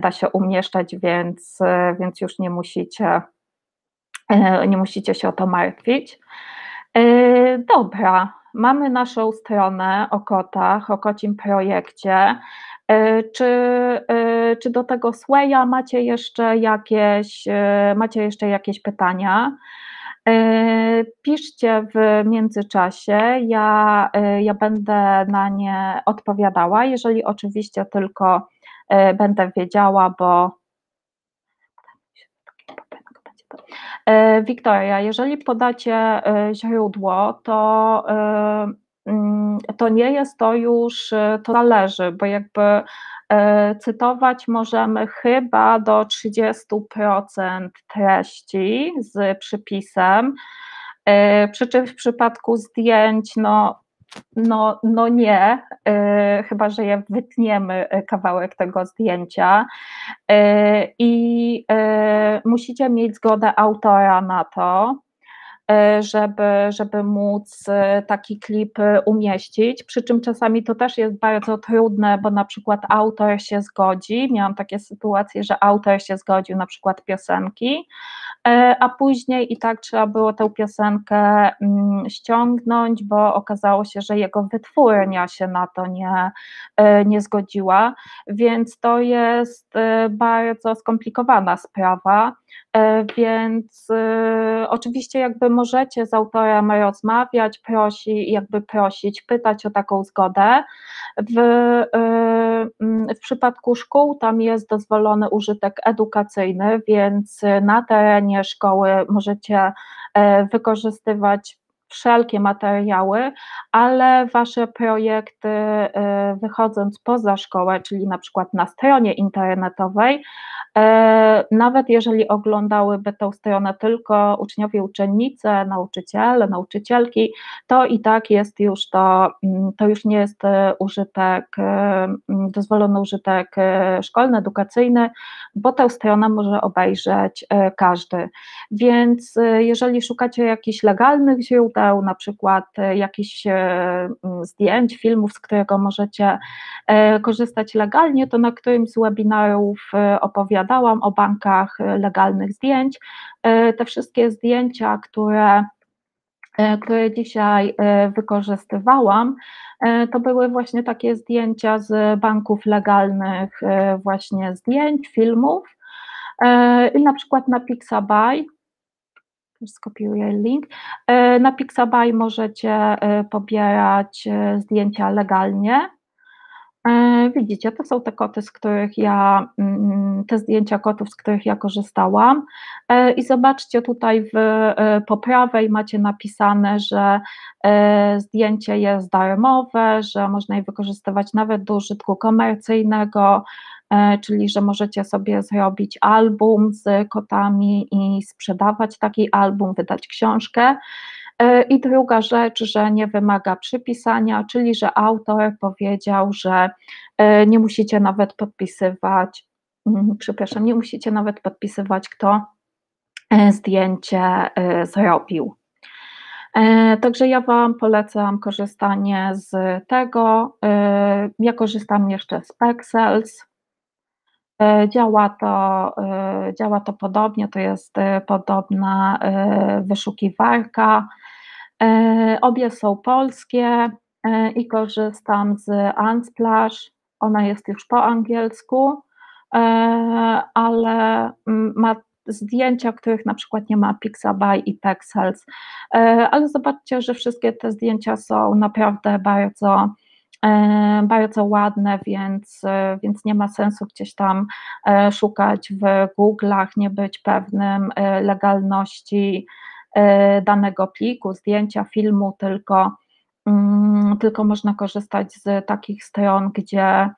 da się umieszczać, więc, e, więc już nie musicie, e, nie musicie się o to martwić. Dobra, mamy naszą stronę o kotach, o kocim projekcie. Czy, czy do tego Swaya macie jeszcze jakieś, macie jeszcze jakieś pytania? E, piszcie w międzyczasie, ja, e, ja będę na nie odpowiadała, jeżeli oczywiście tylko e, będę wiedziała, bo Wiktoria, jeżeli podacie źródło, to, mm, to nie jest to już, to zależy, bo jakby E, cytować możemy chyba do 30% treści z przypisem, e, przy czym w przypadku zdjęć, no, no, no nie, e, chyba że je wytniemy kawałek tego zdjęcia i musicie mieć zgodę autora na to. żeby, żeby móc taki klip umieścić. Przy czym czasami to też jest bardzo trudne, bo na przykład autor się zgodzi. Miałam takie sytuacje, że autor się zgodził na przykład piosenki, a później i tak trzeba było tę piosenkę mm, ściągnąć, bo okazało się, że jego wytwórnia się na to nie, nie zgodziła, więc to jest bardzo skomplikowana sprawa, więc oczywiście jakby możecie z autorem rozmawiać, prosi, jakby prosić, pytać o taką zgodę. W, w przypadku szkół tam jest dozwolony użytek edukacyjny, więc na terenie szkoły możecie wykorzystywać wszelkie materiały, ale wasze projekty y, wychodząc poza szkołę, czyli na przykład na stronie internetowej, y, nawet jeżeli oglądałyby tę stronę tylko uczniowie, uczennice, nauczyciele, nauczycielki, to i tak jest już to, mm, to już nie jest y, użytek, mm, dozwolony użytek szkolny, edukacyjny, bo tę stronę może obejrzeć każdy. Więc jeżeli szukacie jakichś legalnych źródeł, źródeł, na przykład e, jakichś e, zdjęć, filmów, z którego możecie e, korzystać legalnie, to na którymś z webinarów opowiadałam o bankach legalnych zdjęć. Te wszystkie zdjęcia, które które dzisiaj wykorzystywałam, to były właśnie takie zdjęcia z banków legalnych, właśnie zdjęć, filmów. I na przykład na Pixabay skopiuję link. E, na Pixabay możecie e, pobierać e, zdjęcia legalnie. Widzicie, to są te koty, z których ja, mm, te zdjęcia kotów, z których ja korzystałam. I zobaczcie tutaj w, po prawej macie napisane, że zdjęcie jest darmowe, że można je wykorzystywać nawet do użytku komercyjnego, czyli że możecie sobie zrobić album z kotami i sprzedawać taki album, wydać książkę. E, I druga rzecz, że nie wymaga przypisania, czyli że autor powiedział, że e, nie musicie nawet podpisywać, mm, przepraszam, nie musicie nawet podpisywać, kto zdjęcie zrobił. Także ja Wam polecam korzystanie z tego. Ja korzystam jeszcze z Pexels. E, działa to, e, działa to podobnie, to jest e, podobna wyszukiwarka. Obie są polskie i korzystam z Unsplash. Ona jest już po angielsku, ale ma zdjęcia, których na przykład nie ma Pixabay i Pexels. Ale zobaczcie, że wszystkie te zdjęcia są naprawdę bardzo bardzo ładne, więc, e, więc nie ma sensu gdzieś tam e, szukać w Google'ach, nie być pewnym legalności danego pliku, zdjęcia, filmu, tylko, mm, tylko można korzystać z takich stron, gdzie,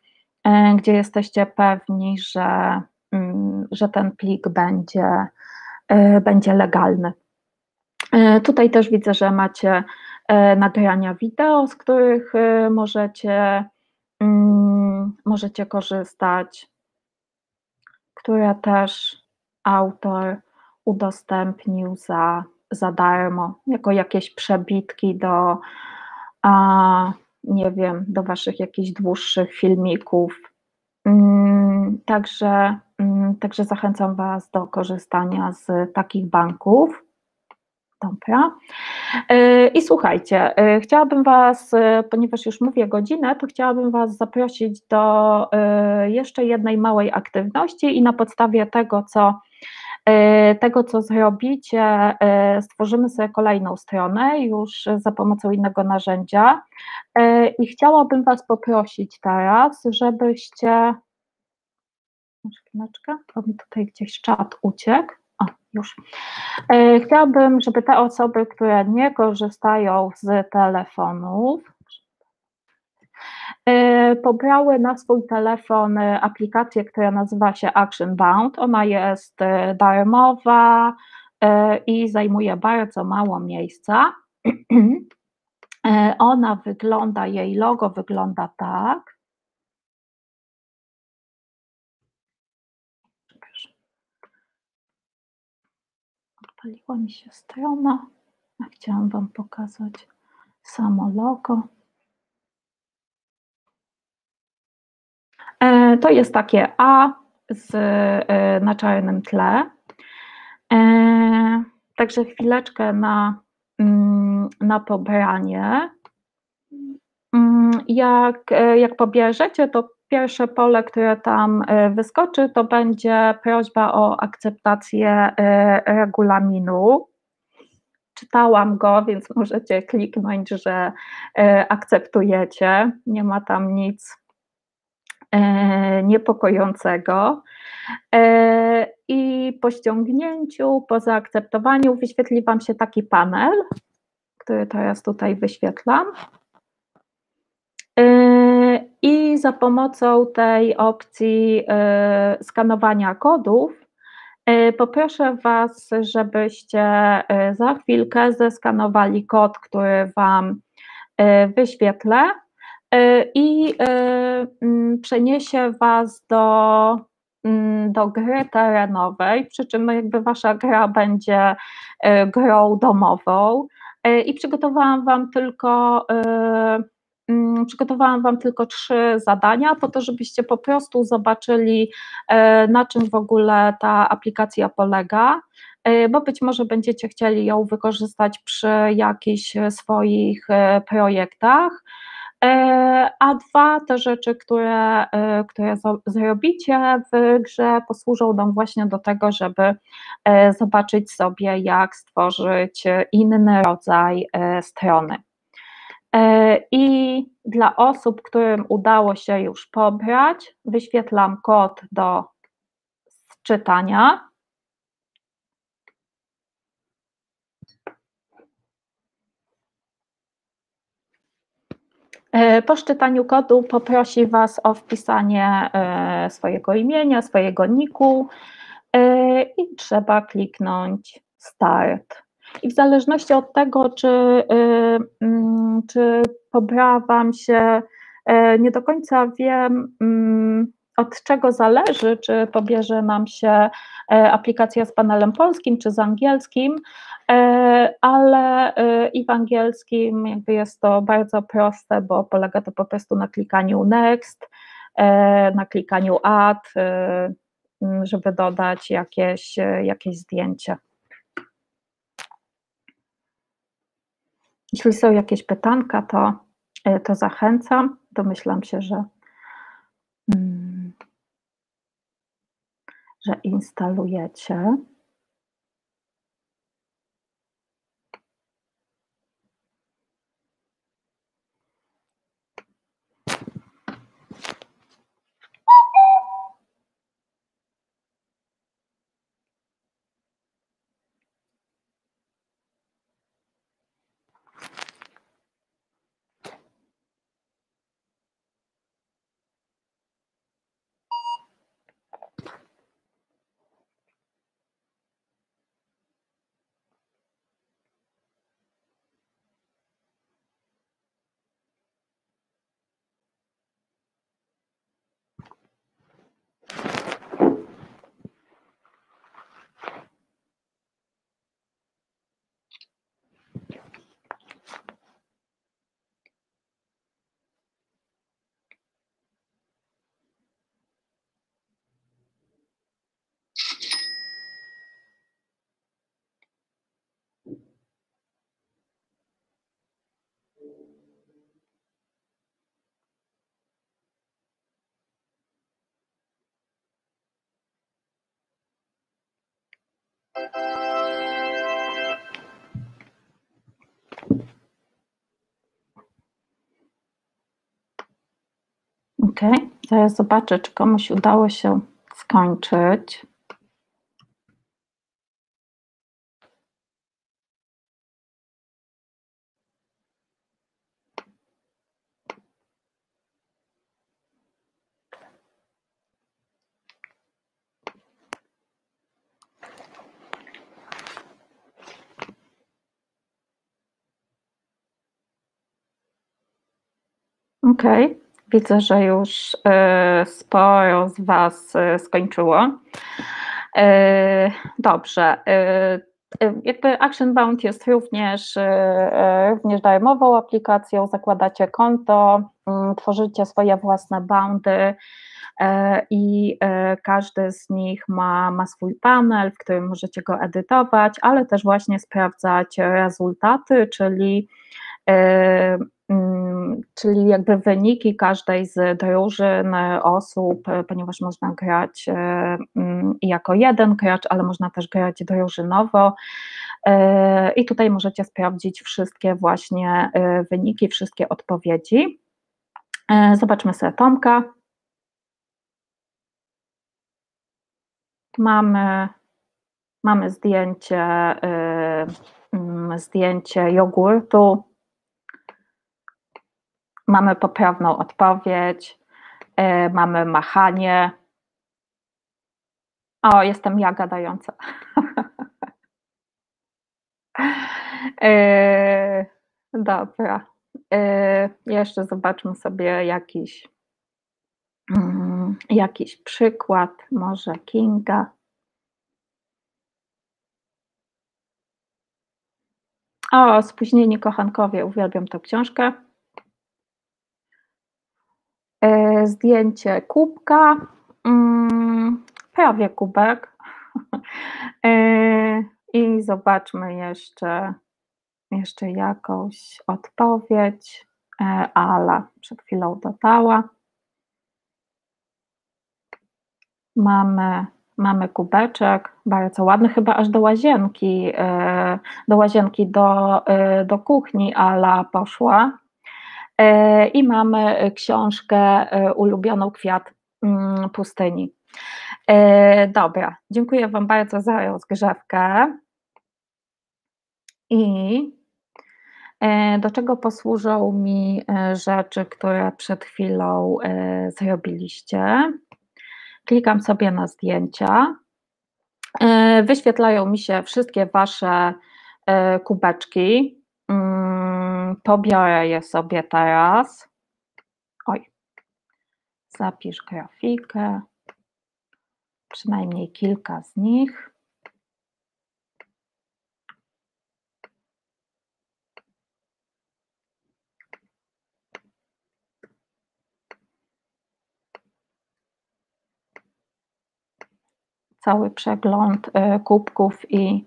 gdzie jesteście pewni, że, mm, że ten plik będzie, będzie legalny. Tutaj też widzę, że macie E, nagrania wideo, z których e, możecie, mm, możecie korzystać, które też autor udostępnił za, za darmo, jako jakieś przebitki do, a, nie wiem, do Waszych jakichś dłuższych filmików. Mm, także, mm, także zachęcam Was do korzystania z takich banków. Dobra. E, I słuchajcie, e, chciałabym Was, e, ponieważ już mówię godzinę, to chciałabym Was zaprosić do jeszcze jednej małej aktywności i na podstawie tego, co tego, co zrobicie, stworzymy sobie kolejną stronę już za pomocą innego narzędzia. I chciałabym Was poprosić teraz, żebyście. Chwileczkę, bo mi tutaj gdzieś czat uciekł. Już. E, chciałabym, żeby te osoby, które nie korzystają z telefonów, e, pobrały na swój telefon aplikację, która nazywa się Action Bound. Ona jest e, darmowa i zajmuje bardzo mało miejsca. [CLEARS THROAT] Ona wygląda, jej logo wygląda tak. Odpaliła mi się strona. Chciałam Wam pokazać samo logo. E, to jest takie A z, e, na czarnym tle. E, także chwileczkę na, mm, na pobranie. Mm, jak, jak pobierzecie, to pierwsze pole, które tam wyskoczy, to będzie prośba o akceptację regulaminu. Czytałam go, więc [LAUGHS] możecie kliknąć, że akceptujecie. Nie ma tam nic E, niepokojącego. E, I po ściągnięciu, po zaakceptowaniu wyświetli Wam się taki panel, który teraz tutaj wyświetlam. I za pomocą tej opcji skanowania kodów poproszę Was, żebyście za chwilkę zeskanowali kod, który Wam wyświetlę i mm, przeniesie Was do, mm, do gry terenowej, przy czym no jakby Wasza gra będzie grą domową. I przygotowałam Wam tylko przygotowałam Wam tylko trzy zadania, po to, żebyście po prostu zobaczyli, na czym w ogóle ta aplikacja polega, bo być może będziecie chcieli ją wykorzystać przy jakichś swoich projektach. E, a dwa, te rzeczy, które, e, które zrobicie w grze, posłużą nam właśnie do tego, żeby e, zobaczyć sobie, jak stworzyć inny rodzaj strony. I dla osób, którym udało się już pobrać, wyświetlam kod do czytania. E, po szczytaniu kodu poprosi Was o wpisanie e, swojego imienia, swojego niku e, i trzeba kliknąć Start. I w zależności od tego, czy, czy pobra Wam się, nie do końca wiem, mm, od czego zależy, czy pobierze nam się aplikacja z panelem polskim, czy z angielskim, E, ale e, i w angielskim jakby jest to bardzo proste, bo polega to po prostu na klikaniu next, e, na klikaniu add, żeby dodać jakieś, jakieś zdjęcie. Jeśli są jakieś pytanka, to, to zachęcam. Domyślam się, że, mm, że instalujecie. Ok, zaraz zobaczę, czy komuś udało się skończyć. Okej, okay. widzę, że już e, sporo z Was e, skończyło. E, dobrze, jakby ActionBound jest również, również darmową aplikacją, zakładacie konto, mm, tworzycie swoje własne boundy, i każdy z nich ma, ma swój panel, w którym możecie go edytować, ale też właśnie sprawdzać rezultaty, czyli mm, czyli jakby wyniki każdej z drużyn, osób, ponieważ można grać mm, jako jeden gracz, ale można też grać drużynowo. I tutaj możecie sprawdzić wszystkie właśnie wyniki, wszystkie odpowiedzi. Zobaczmy sobie Tomka. Mamy, mamy zdjęcie, yy, zdjęcie jogurtu, mamy poprawną odpowiedź, yy, mamy machanie. O, jestem ja gadająca. yy, [LAUGHS] dobra. Yy, jeszcze zobaczmy sobie jakiś Mm, jakiś przykład, może Kinga. O, Spóźnieni kochankowie, uwielbiam tę książkę. E, zdjęcie kubka, mm, prawie kubek. [LAUGHS] E, I zobaczmy jeszcze, jeszcze jakąś odpowiedź. E, Ala przed chwilą dodała. Mamy, mamy kubeczek, bardzo ładny, chyba aż do łazienki, do łazienki do, do kuchni Ala poszła. E, I mamy książkę ulubioną kwiat mm, pustyni. Dobra, dziękuję Wam bardzo za rozgrzewkę. I do czego posłużą mi rzeczy, które przed chwilą zrobiliście? klikam sobie na zdjęcia, e, wyświetlają mi się wszystkie Wasze e, kubeczki. Pobiorę je sobie teraz. Oj, zapisz grafikę, przynajmniej kilka z nich. cały przegląd e, kubków i,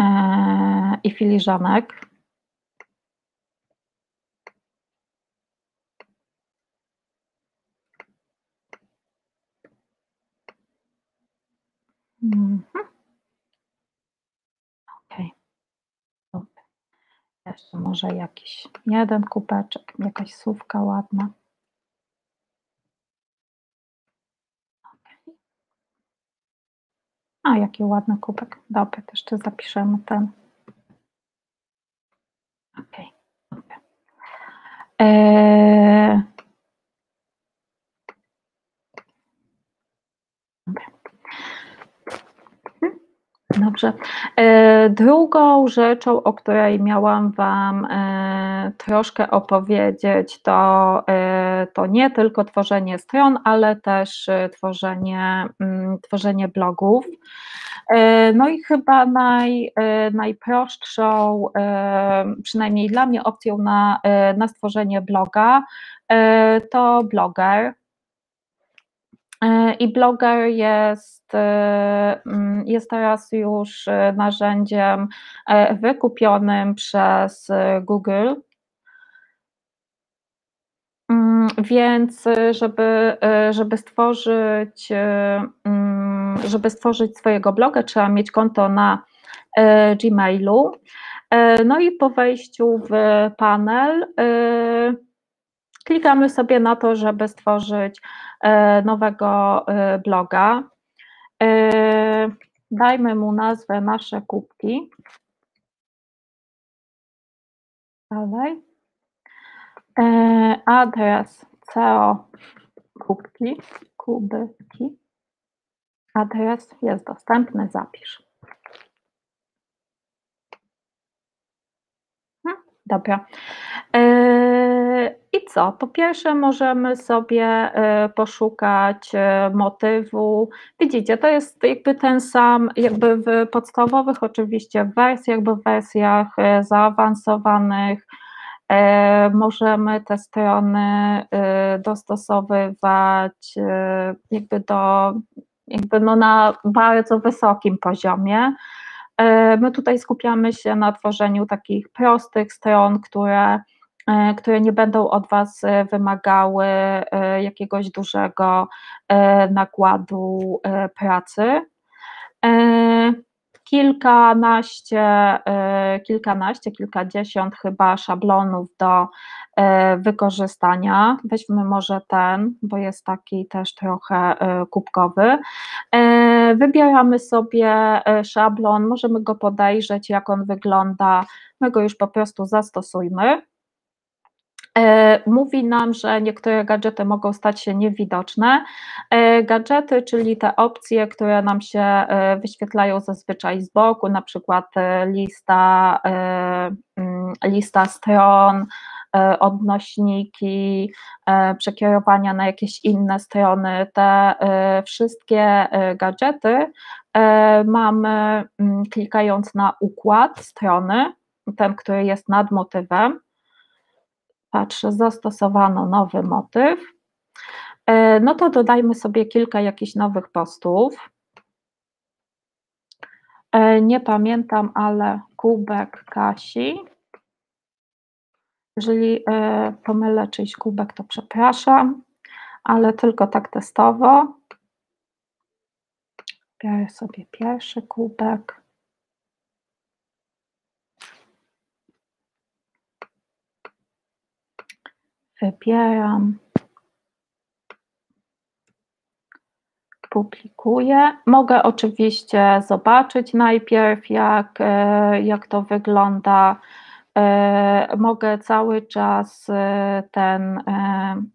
e, i filiżanek. Mhm. Ok. Jeszcze może jakiś jeden kubeczek, jakaś słówka ładna. A, jaki ładny kubek. Dobra, to jeszcze zapiszemy ten. Ok. Dobra. Eee... Dobrze. E, drugą rzeczą, o której miałam Wam e, troszkę opowiedzieć, to, e, to nie tylko tworzenie stron, ale też tworzenie, mm, tworzenie blogów. No i chyba naj, najprostszą, przynajmniej dla mnie, opcją na, na stworzenie bloga to bloger. I bloger jest, e, mm, jest teraz już e, narzędziem e, wykupionym przez Google. Mm, więc żeby, żeby stworzyć mm, żeby stworzyć swojego bloga, trzeba mieć konto na Gmailu. No i po wejściu w panel klikamy sobie na to, żeby stworzyć e, nowego e, bloga. E, dajmy mu nazwę nasze kubki. Dalej. Adres CO kubki, kubyki. Adres jest dostępny, zapisz. Dobra. I co? Po pierwsze, możemy sobie poszukać motywu. Widzicie, to jest jakby ten sam, jakby w podstawowych, oczywiście wersjach, bo w wersjach zaawansowanych możemy te strony dostosowywać jakby do jakby no na bardzo wysokim poziomie. E, my tutaj skupiamy się na tworzeniu takich prostych stron, które, e, które nie będą od Was wymagały e, jakiegoś dużego nakładu pracy kilkanaście, e, kilkanaście, kilkadziesiąt chyba szablonów do e, wykorzystania. Weźmy może ten, bo jest taki też trochę e, kubkowy. Wybieramy sobie szablon, możemy go podejrzeć, jak on wygląda. My go już po prostu zastosujmy. E, mówi nam, że niektóre gadżety mogą stać się niewidoczne. E, gadżety, czyli te opcje, które nam się e, wyświetlają zazwyczaj z boku, na przykład lista, mm, lista stron, odnośniki, przekierowania na jakieś inne strony, te wszystkie gadżety mamy mm, klikając na układ strony, ten, który jest nad motywem, patrzę, zastosowano nowy motyw, e, no to dodajmy sobie kilka jakichś nowych postów. E, nie pamiętam, ale kubek Kasi. Jeżeli e, pomylę czyjś kubek, to przepraszam, ale tylko tak testowo. Biorę sobie pierwszy kubek. Wybieram, publikuję. Mogę oczywiście zobaczyć najpierw, jak, e, jak to wygląda. E, mogę cały czas e, ten,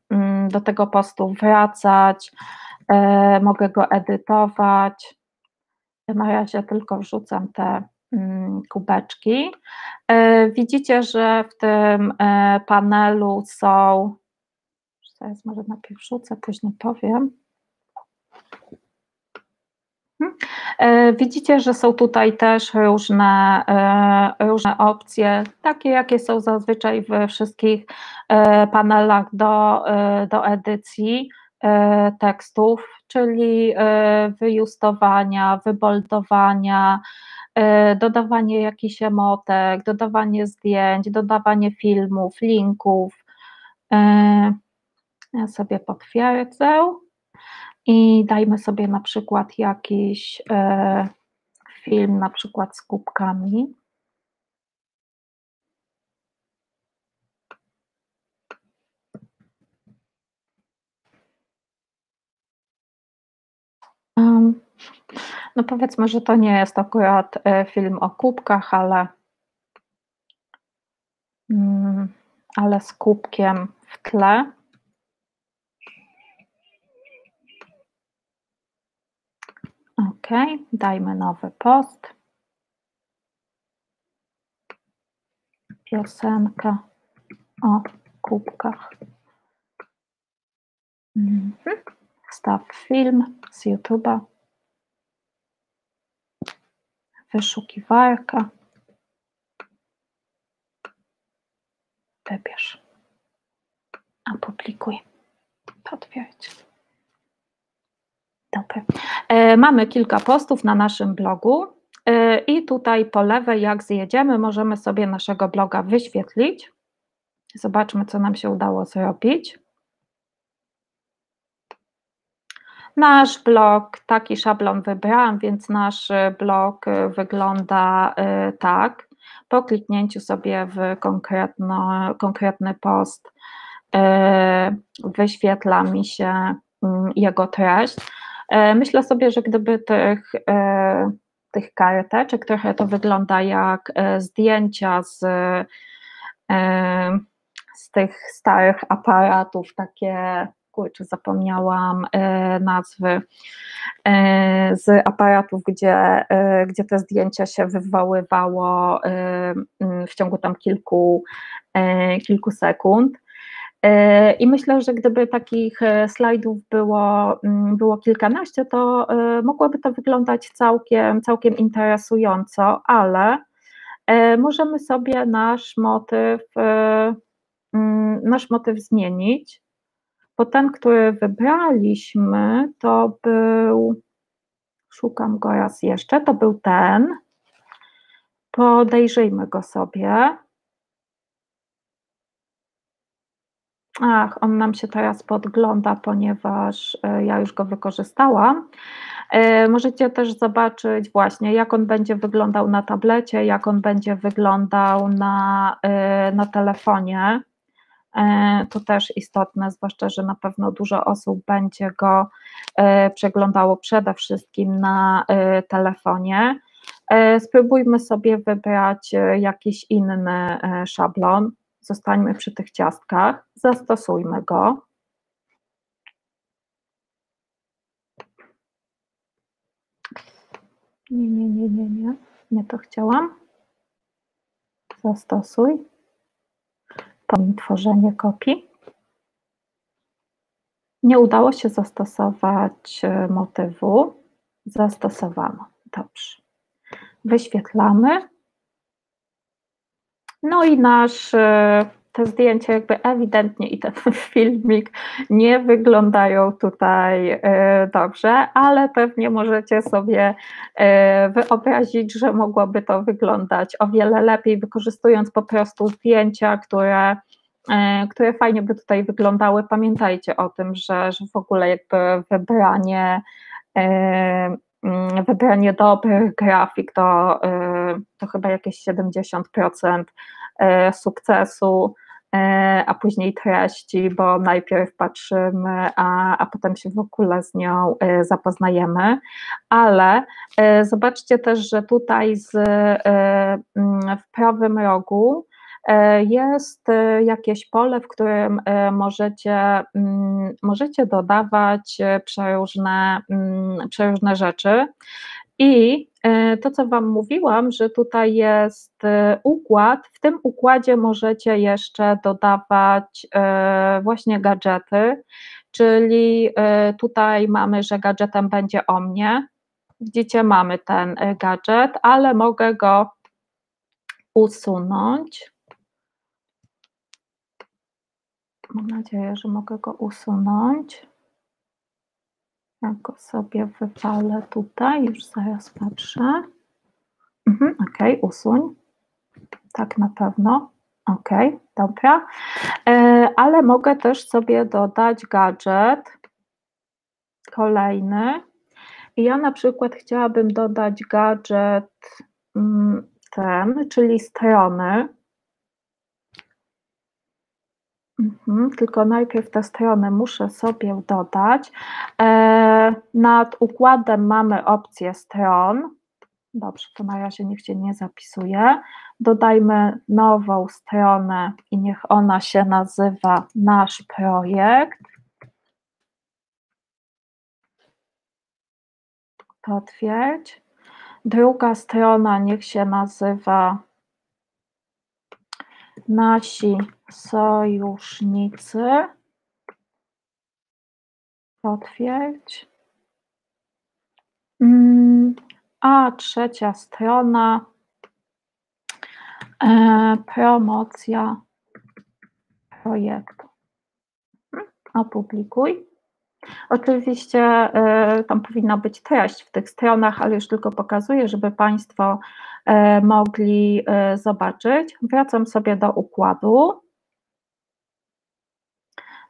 mm, do tego postu wracać, mogę go edytować. Na razie tylko wrzucam te kubeczki. E, widzicie, że w tym e, panelu są, teraz może najpierw rzucę, później powiem. Mhm. E, widzicie, że są tutaj też różne, różne opcje, takie jakie są zazwyczaj we wszystkich panelach do, do edycji tekstów, czyli wyjustowania, wyboldowania, dodawanie jakichś emotek, dodawanie zdjęć, dodawanie filmów, linków. E, ja sobie potwierdzę i dajmy sobie na przykład jakiś e, film, na przykład z kubkami. Um, no powiedzmy, że to nie jest akurat e, film o kubkach, ale, mm, ale z kubkiem w tle. Ok, dajmy nowy post. Piosenka o kubkach. Mhm. Wstaw film z YouTube'a. Wyszukiwarka. Wybierz. Opublikuj. Potwierdź. Dobra. E, mamy kilka postów na naszym blogu e, i tutaj po lewej, jak zjedziemy, możemy sobie naszego bloga wyświetlić. Zobaczmy, co nam się udało zrobić. Nasz blog, taki szablon wybrałam, więc nasz e, blog e, wygląda e, tak. Po kliknięciu sobie w konkretno, konkretny post wyświetla mi się mm, jego treść. Myślę sobie, że gdyby tych, tych karteczek, trochę to wygląda jak zdjęcia z, z tych starych aparatów, takie kurczę, zapomniałam e, nazwy, e, z aparatów, gdzie, e, gdzie te zdjęcia się wywoływało w ciągu tam kilku, kilku sekund. I myślę, że gdyby takich slajdów było, było kilkanaście, to mogłoby to wyglądać całkiem, całkiem interesująco, ale możemy sobie nasz motyw, nasz motyw zmienić, bo ten, który wybraliśmy, to był, szukam go raz jeszcze, to był ten, podejrzyjmy go sobie. Ach, on nam się teraz podgląda, ponieważ e, ja już go wykorzystałam. E, możecie też zobaczyć właśnie, jak on będzie wyglądał na tablecie, jak on będzie wyglądał na, e, na telefonie. To też istotne, zwłaszcza, że na pewno dużo osób będzie go przeglądało przede wszystkim na telefonie. Spróbujmy sobie wybrać jakiś inny szablon zostańmy przy tych ciastkach, zastosujmy go. Nie, nie, nie, nie, nie, nie to chciałam. Zastosuj. Tworzenie kopii. Nie udało się zastosować e, motywu. Zastosowano. Dobrze. Wyświetlamy. No i nasz, e, te zdjęcia jakby ewidentnie i ten [LAUGHS] filmik nie wyglądają tutaj e, dobrze, ale pewnie możecie sobie e, wyobrazić, że mogłoby to wyglądać o wiele lepiej, wykorzystując po prostu zdjęcia, które które fajnie by tutaj wyglądały. Pamiętajcie o tym, że, że w ogóle jakby wybranie Mm, wybranie dobrych grafik to, y, to chyba jakieś 70% y, sukcesu, y, a później treści, bo najpierw patrzymy, a, a potem się w ogóle z nią zapoznajemy. Ale zobaczcie też, że tutaj z, mm, w prawym rogu E, jest e, jakieś pole, w którym e, możecie, mm, możecie dodawać przeróżne, mm, przeróżne rzeczy. I to, co Wam mówiłam, że tutaj jest układ, w tym układzie możecie jeszcze dodawać właśnie gadżety, czyli tutaj mamy, że gadżetem będzie o mnie. Widzicie, mamy ten gadżet, ale mogę go usunąć. Mam nadzieję, że mogę go usunąć. Ja go sobie wypalę tutaj, już zaraz patrzę. Mhm, ok, usuń. Tak na pewno. Ok, dobra. E, ale mogę też sobie dodać gadżet kolejny. I ja na przykład chciałabym dodać gadżet mm, ten, czyli strony. Mhm, tylko najpierw tę stronę muszę sobie dodać. E, nad układem mamy opcję stron. Dobrze, to na razie niech się nie zapisuje. Dodajmy nową stronę i niech ona się nazywa Nasz projekt. Potwierdź. Druga strona niech się nazywa Nasi sojusznicy. Potwierdź. Mm, a trzecia strona. E, promocja projektu. Opublikuj. Oczywiście y, tam powinna być treść w tych stronach, ale już tylko pokazuję, żeby Państwo y, mogli y, zobaczyć. Wracam sobie do układu.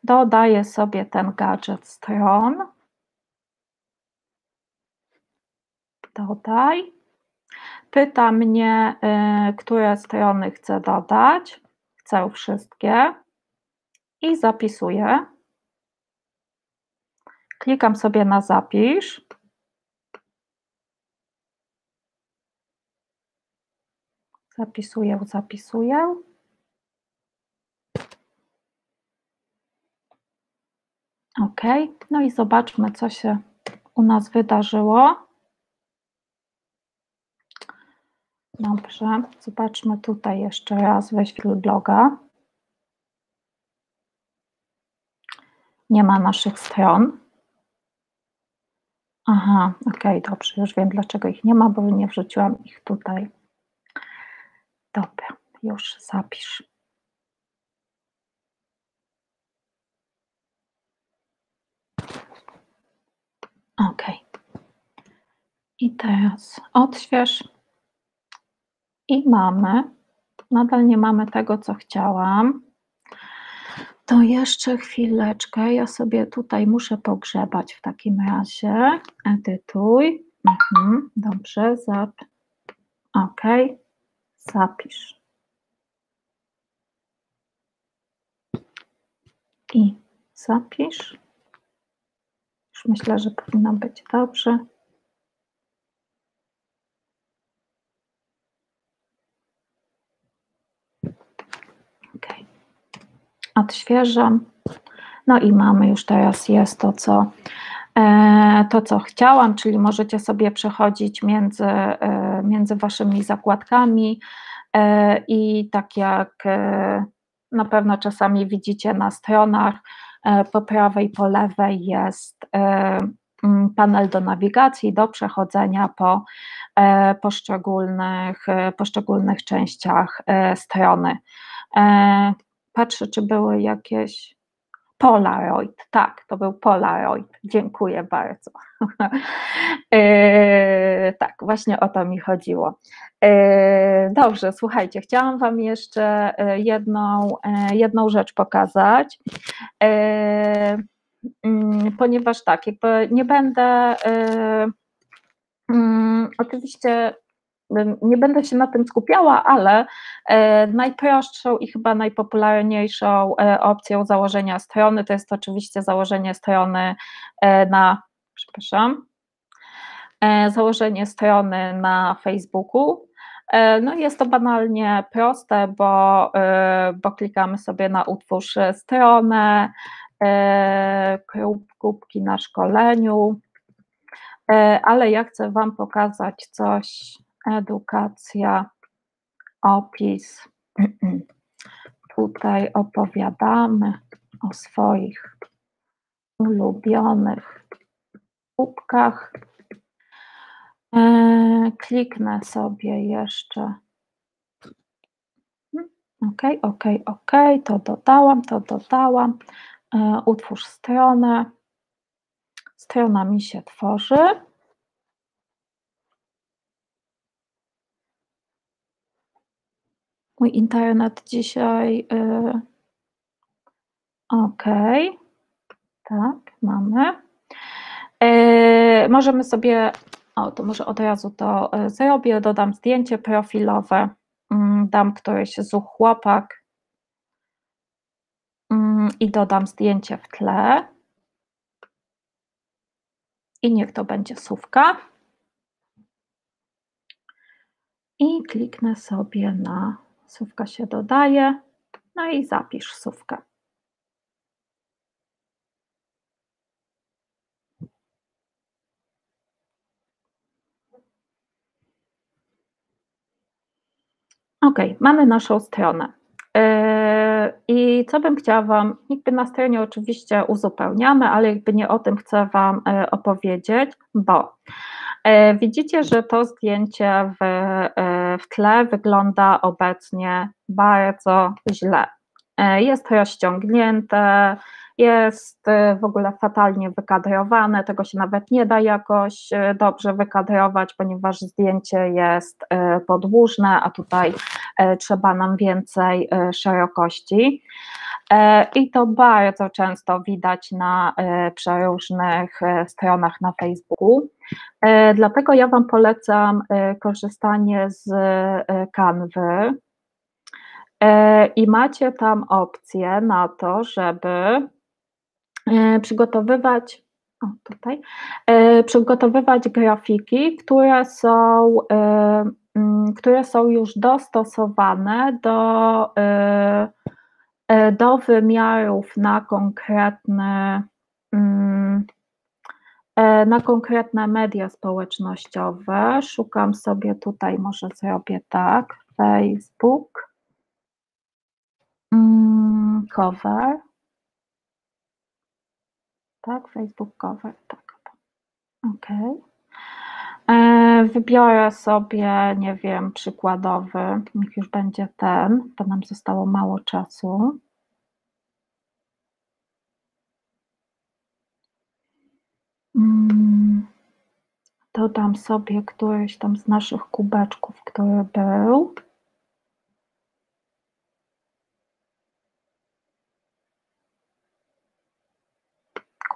Dodaję sobie ten gadżet stron. Dodaj. Pyta mnie, które strony chcę dodać. Chcę wszystkie i zapisuję. Klikam sobie na zapisz. Zapisuję, zapisuję. OK, no i zobaczmy, co się u nas wydarzyło. Dobrze, zobaczmy tutaj jeszcze raz, weź bloga. nie ma naszych stron. Aha, okej, dobrze, już wiem dlaczego ich nie ma, bo nie wrzuciłam ich tutaj. Dobra, już zapisz. Ok. I teraz odśwież. I mamy, nadal nie mamy tego, co chciałam. To jeszcze chwileczkę, ja sobie tutaj muszę pogrzebać w takim razie. Edytuj. Mhm, dobrze, zap. Ok, zapisz. I zapisz. Już myślę, że powinno być dobrze. Ok. Odświeżam. No i mamy już teraz jest to, co e, to, co chciałam, czyli możecie sobie przechodzić między, e, między waszymi zakładkami e, i tak jak na pewno czasami widzicie na stronach, po prawej, po lewej jest panel do nawigacji, do przechodzenia po poszczególnych, poszczególnych częściach strony. Patrzę, czy były jakieś Polaroid, tak, to był Polaroid. Dziękuję bardzo. e, [LAUGHS] tak, właśnie o to mi chodziło. E, dobrze, słuchajcie, chciałam Wam jeszcze e, jedną, e, jedną rzecz pokazać, e, mm, ponieważ tak, jakby nie będę. E, mm, oczywiście nie będę się na tym skupiała, ale e, najprostszą i chyba najpopularniejszą e, opcją założenia strony to jest oczywiście założenie strony e, na, przepraszam, założenie strony na Facebooku. No jest to banalnie proste, bo, bo klikamy sobie na utwórz stronę, kubki na szkoleniu, ale ja chcę Wam pokazać coś edukacja, opis. [CLEARS THROAT] Tutaj opowiadamy o swoich ulubionych kubkach. E, kliknę sobie jeszcze. OK, OK, OK, to dodałam, to dodałam. E, utwórz stronę. Strona mi się tworzy. Mój internet dzisiaj. Yy... Ok. Tak, mamy. Yy, możemy sobie. O, to może od razu to y, zrobię. Dodam zdjęcie profilowe. Yy, dam któryś z chłopak. Yy, I dodam zdjęcie w tle. I niech to będzie słówka. I kliknę sobie na Słówka się dodaje, no i zapisz słówkę. Ok, mamy naszą stronę. Yy, I co bym chciała Wam, jakby na stronie oczywiście uzupełniamy, ale jakby nie o tym chcę Wam yy, opowiedzieć, bo yy, widzicie, że to zdjęcie w w tle wygląda obecnie bardzo źle. E, jest rozciągnięte, jest e, w ogóle fatalnie wykadrowane, tego się nawet nie da jakoś e, dobrze wykadrować, ponieważ zdjęcie jest podłużne, a tutaj trzeba nam więcej szerokości. I to bardzo często widać na przeróżnych stronach na Facebooku. Dlatego ja Wam polecam korzystanie z kanwy. I macie tam opcję na to, żeby E, przygotowywać o, tutaj, e, przygotowywać grafiki, które są, e, mm, które są już dostosowane do, do wymiarów na konkretne, mm, na konkretne media społecznościowe. Szukam sobie tutaj, może zrobię tak, Facebook, mm, cover. Tak? Facebook cover, tak. Ok. E, wybiorę sobie, nie wiem, przykładowy, niech już będzie ten, bo nam zostało mało czasu. Mm, dodam sobie któryś tam z naszych kubeczków, który był.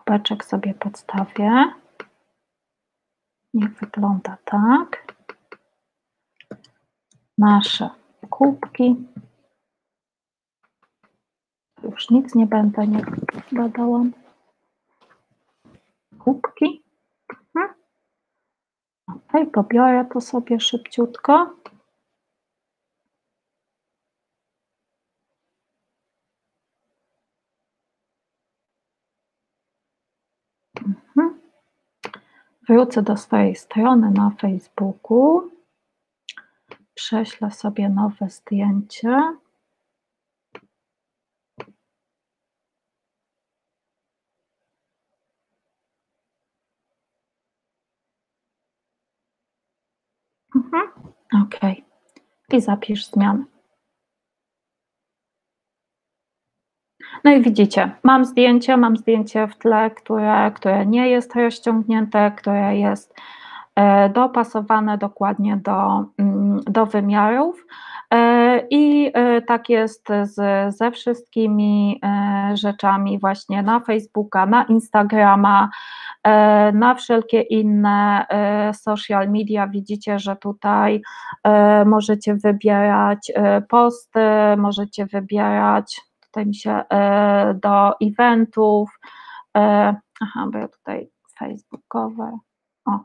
Kubeczek sobie podstawię. Niech wygląda tak. Nasze kubki. Już nic nie będę nie badałam. Kubki. Mhm. Ok, pobiorę to sobie szybciutko. Mhm. Wrócę do swojej strony na Facebooku. Prześlę sobie nowe zdjęcie. Mhm. OK. I zapisz zmiany. No i widzicie, mam zdjęcie, mam zdjęcie w tle, które, które nie jest rozciągnięte, które jest e, dopasowane dokładnie do, mm, do wymiarów. E, I e, tak jest z, ze wszystkimi rzeczami właśnie na Facebooka, na Instagrama, na wszelkie inne social media. Widzicie, że tutaj możecie wybierać posty, możecie wybierać tutaj mi się e, do eventów, e, aha, bo ja tutaj facebookowe, o,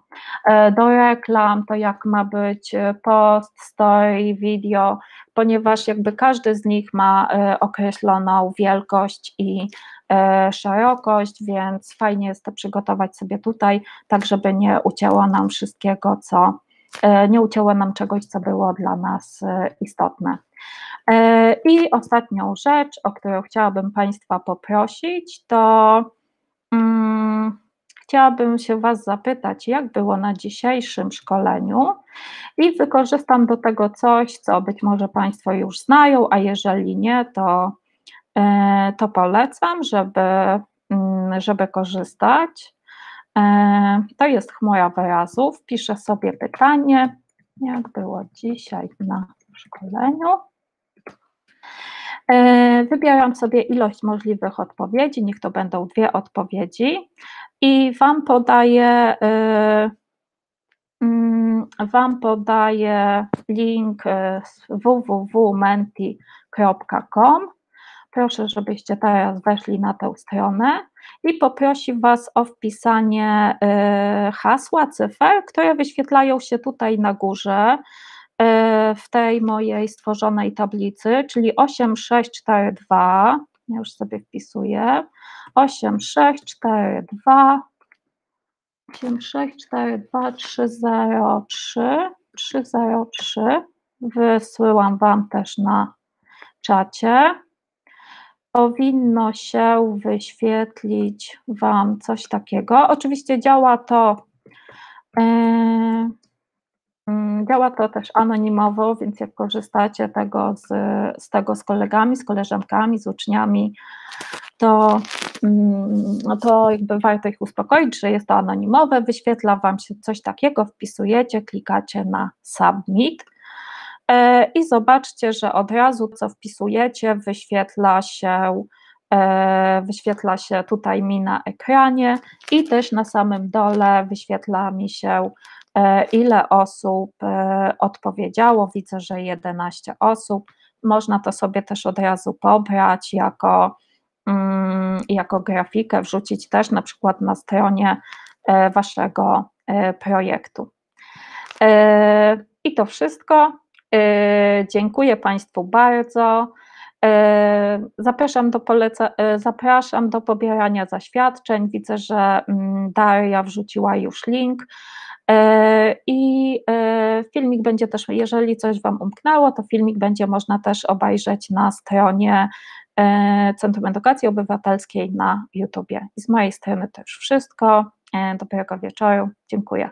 e, do reklam, to jak ma być post, story, video, ponieważ jakby każdy z nich ma określoną wielkość i szerokość, więc fajnie jest to przygotować sobie tutaj, tak żeby nie ucięło nam wszystkiego, co nie ucięło nam czegoś, co było dla nas istotne. E, I ostatnią rzecz, o którą chciałabym Państwa poprosić, to um, chciałabym się Was zapytać, jak było na dzisiejszym szkoleniu i wykorzystam do tego coś, co być może Państwo już znają, a jeżeli nie, to, e, to polecam, żeby, mm, żeby korzystać. E, to jest chmura wyrazów. Piszę sobie pytanie, jak było dzisiaj na E, wybieram sobie ilość możliwych odpowiedzi, niech to będą dwie odpowiedzi i Wam podaję, e, mm, Wam podaję link e, www.menti.com. Proszę, żebyście teraz weszli na tę stronę i poprosi Was o wpisanie hasła, cyfer, które wyświetlają się tutaj na górze. E, w tej mojej stworzonej tablicy, czyli 8642, ja już sobie wpisuję, 8642 8642 303 303 wysyłam Wam też na czacie. Powinno się wyświetlić Wam coś takiego. Oczywiście działa to yy, działa to też anonimowo, więc jak korzystacie tego z, z tego z kolegami, z koleżankami, z uczniami, to, mm, no to jakby warto ich uspokoić, że jest to anonimowe, wyświetla Wam się coś takiego, wpisujecie, klikacie na submit e, i zobaczcie, że od razu co wpisujecie, wyświetla się e, wyświetla się tutaj mi na ekranie i też na samym dole wyświetla mi się ile osób e, odpowiedziało. Widzę, że 11 osób. Można to sobie też od razu pobrać jako, mm, jako grafikę, wrzucić też na przykład na stronie e, waszego projektu. I to wszystko. Dziękuję Państwu bardzo. Zapraszam do, poleca, zapraszam do pobierania zaświadczeń. Widzę, że mm, Daria wrzuciła już link. E, I e, filmik będzie też, jeżeli coś Wam umknęło, to filmik będzie można też obejrzeć na stronie Centrum Edukacji Obywatelskiej na YouTubie. I z mojej strony to już wszystko. Dobrego wieczoru. Dziękuję.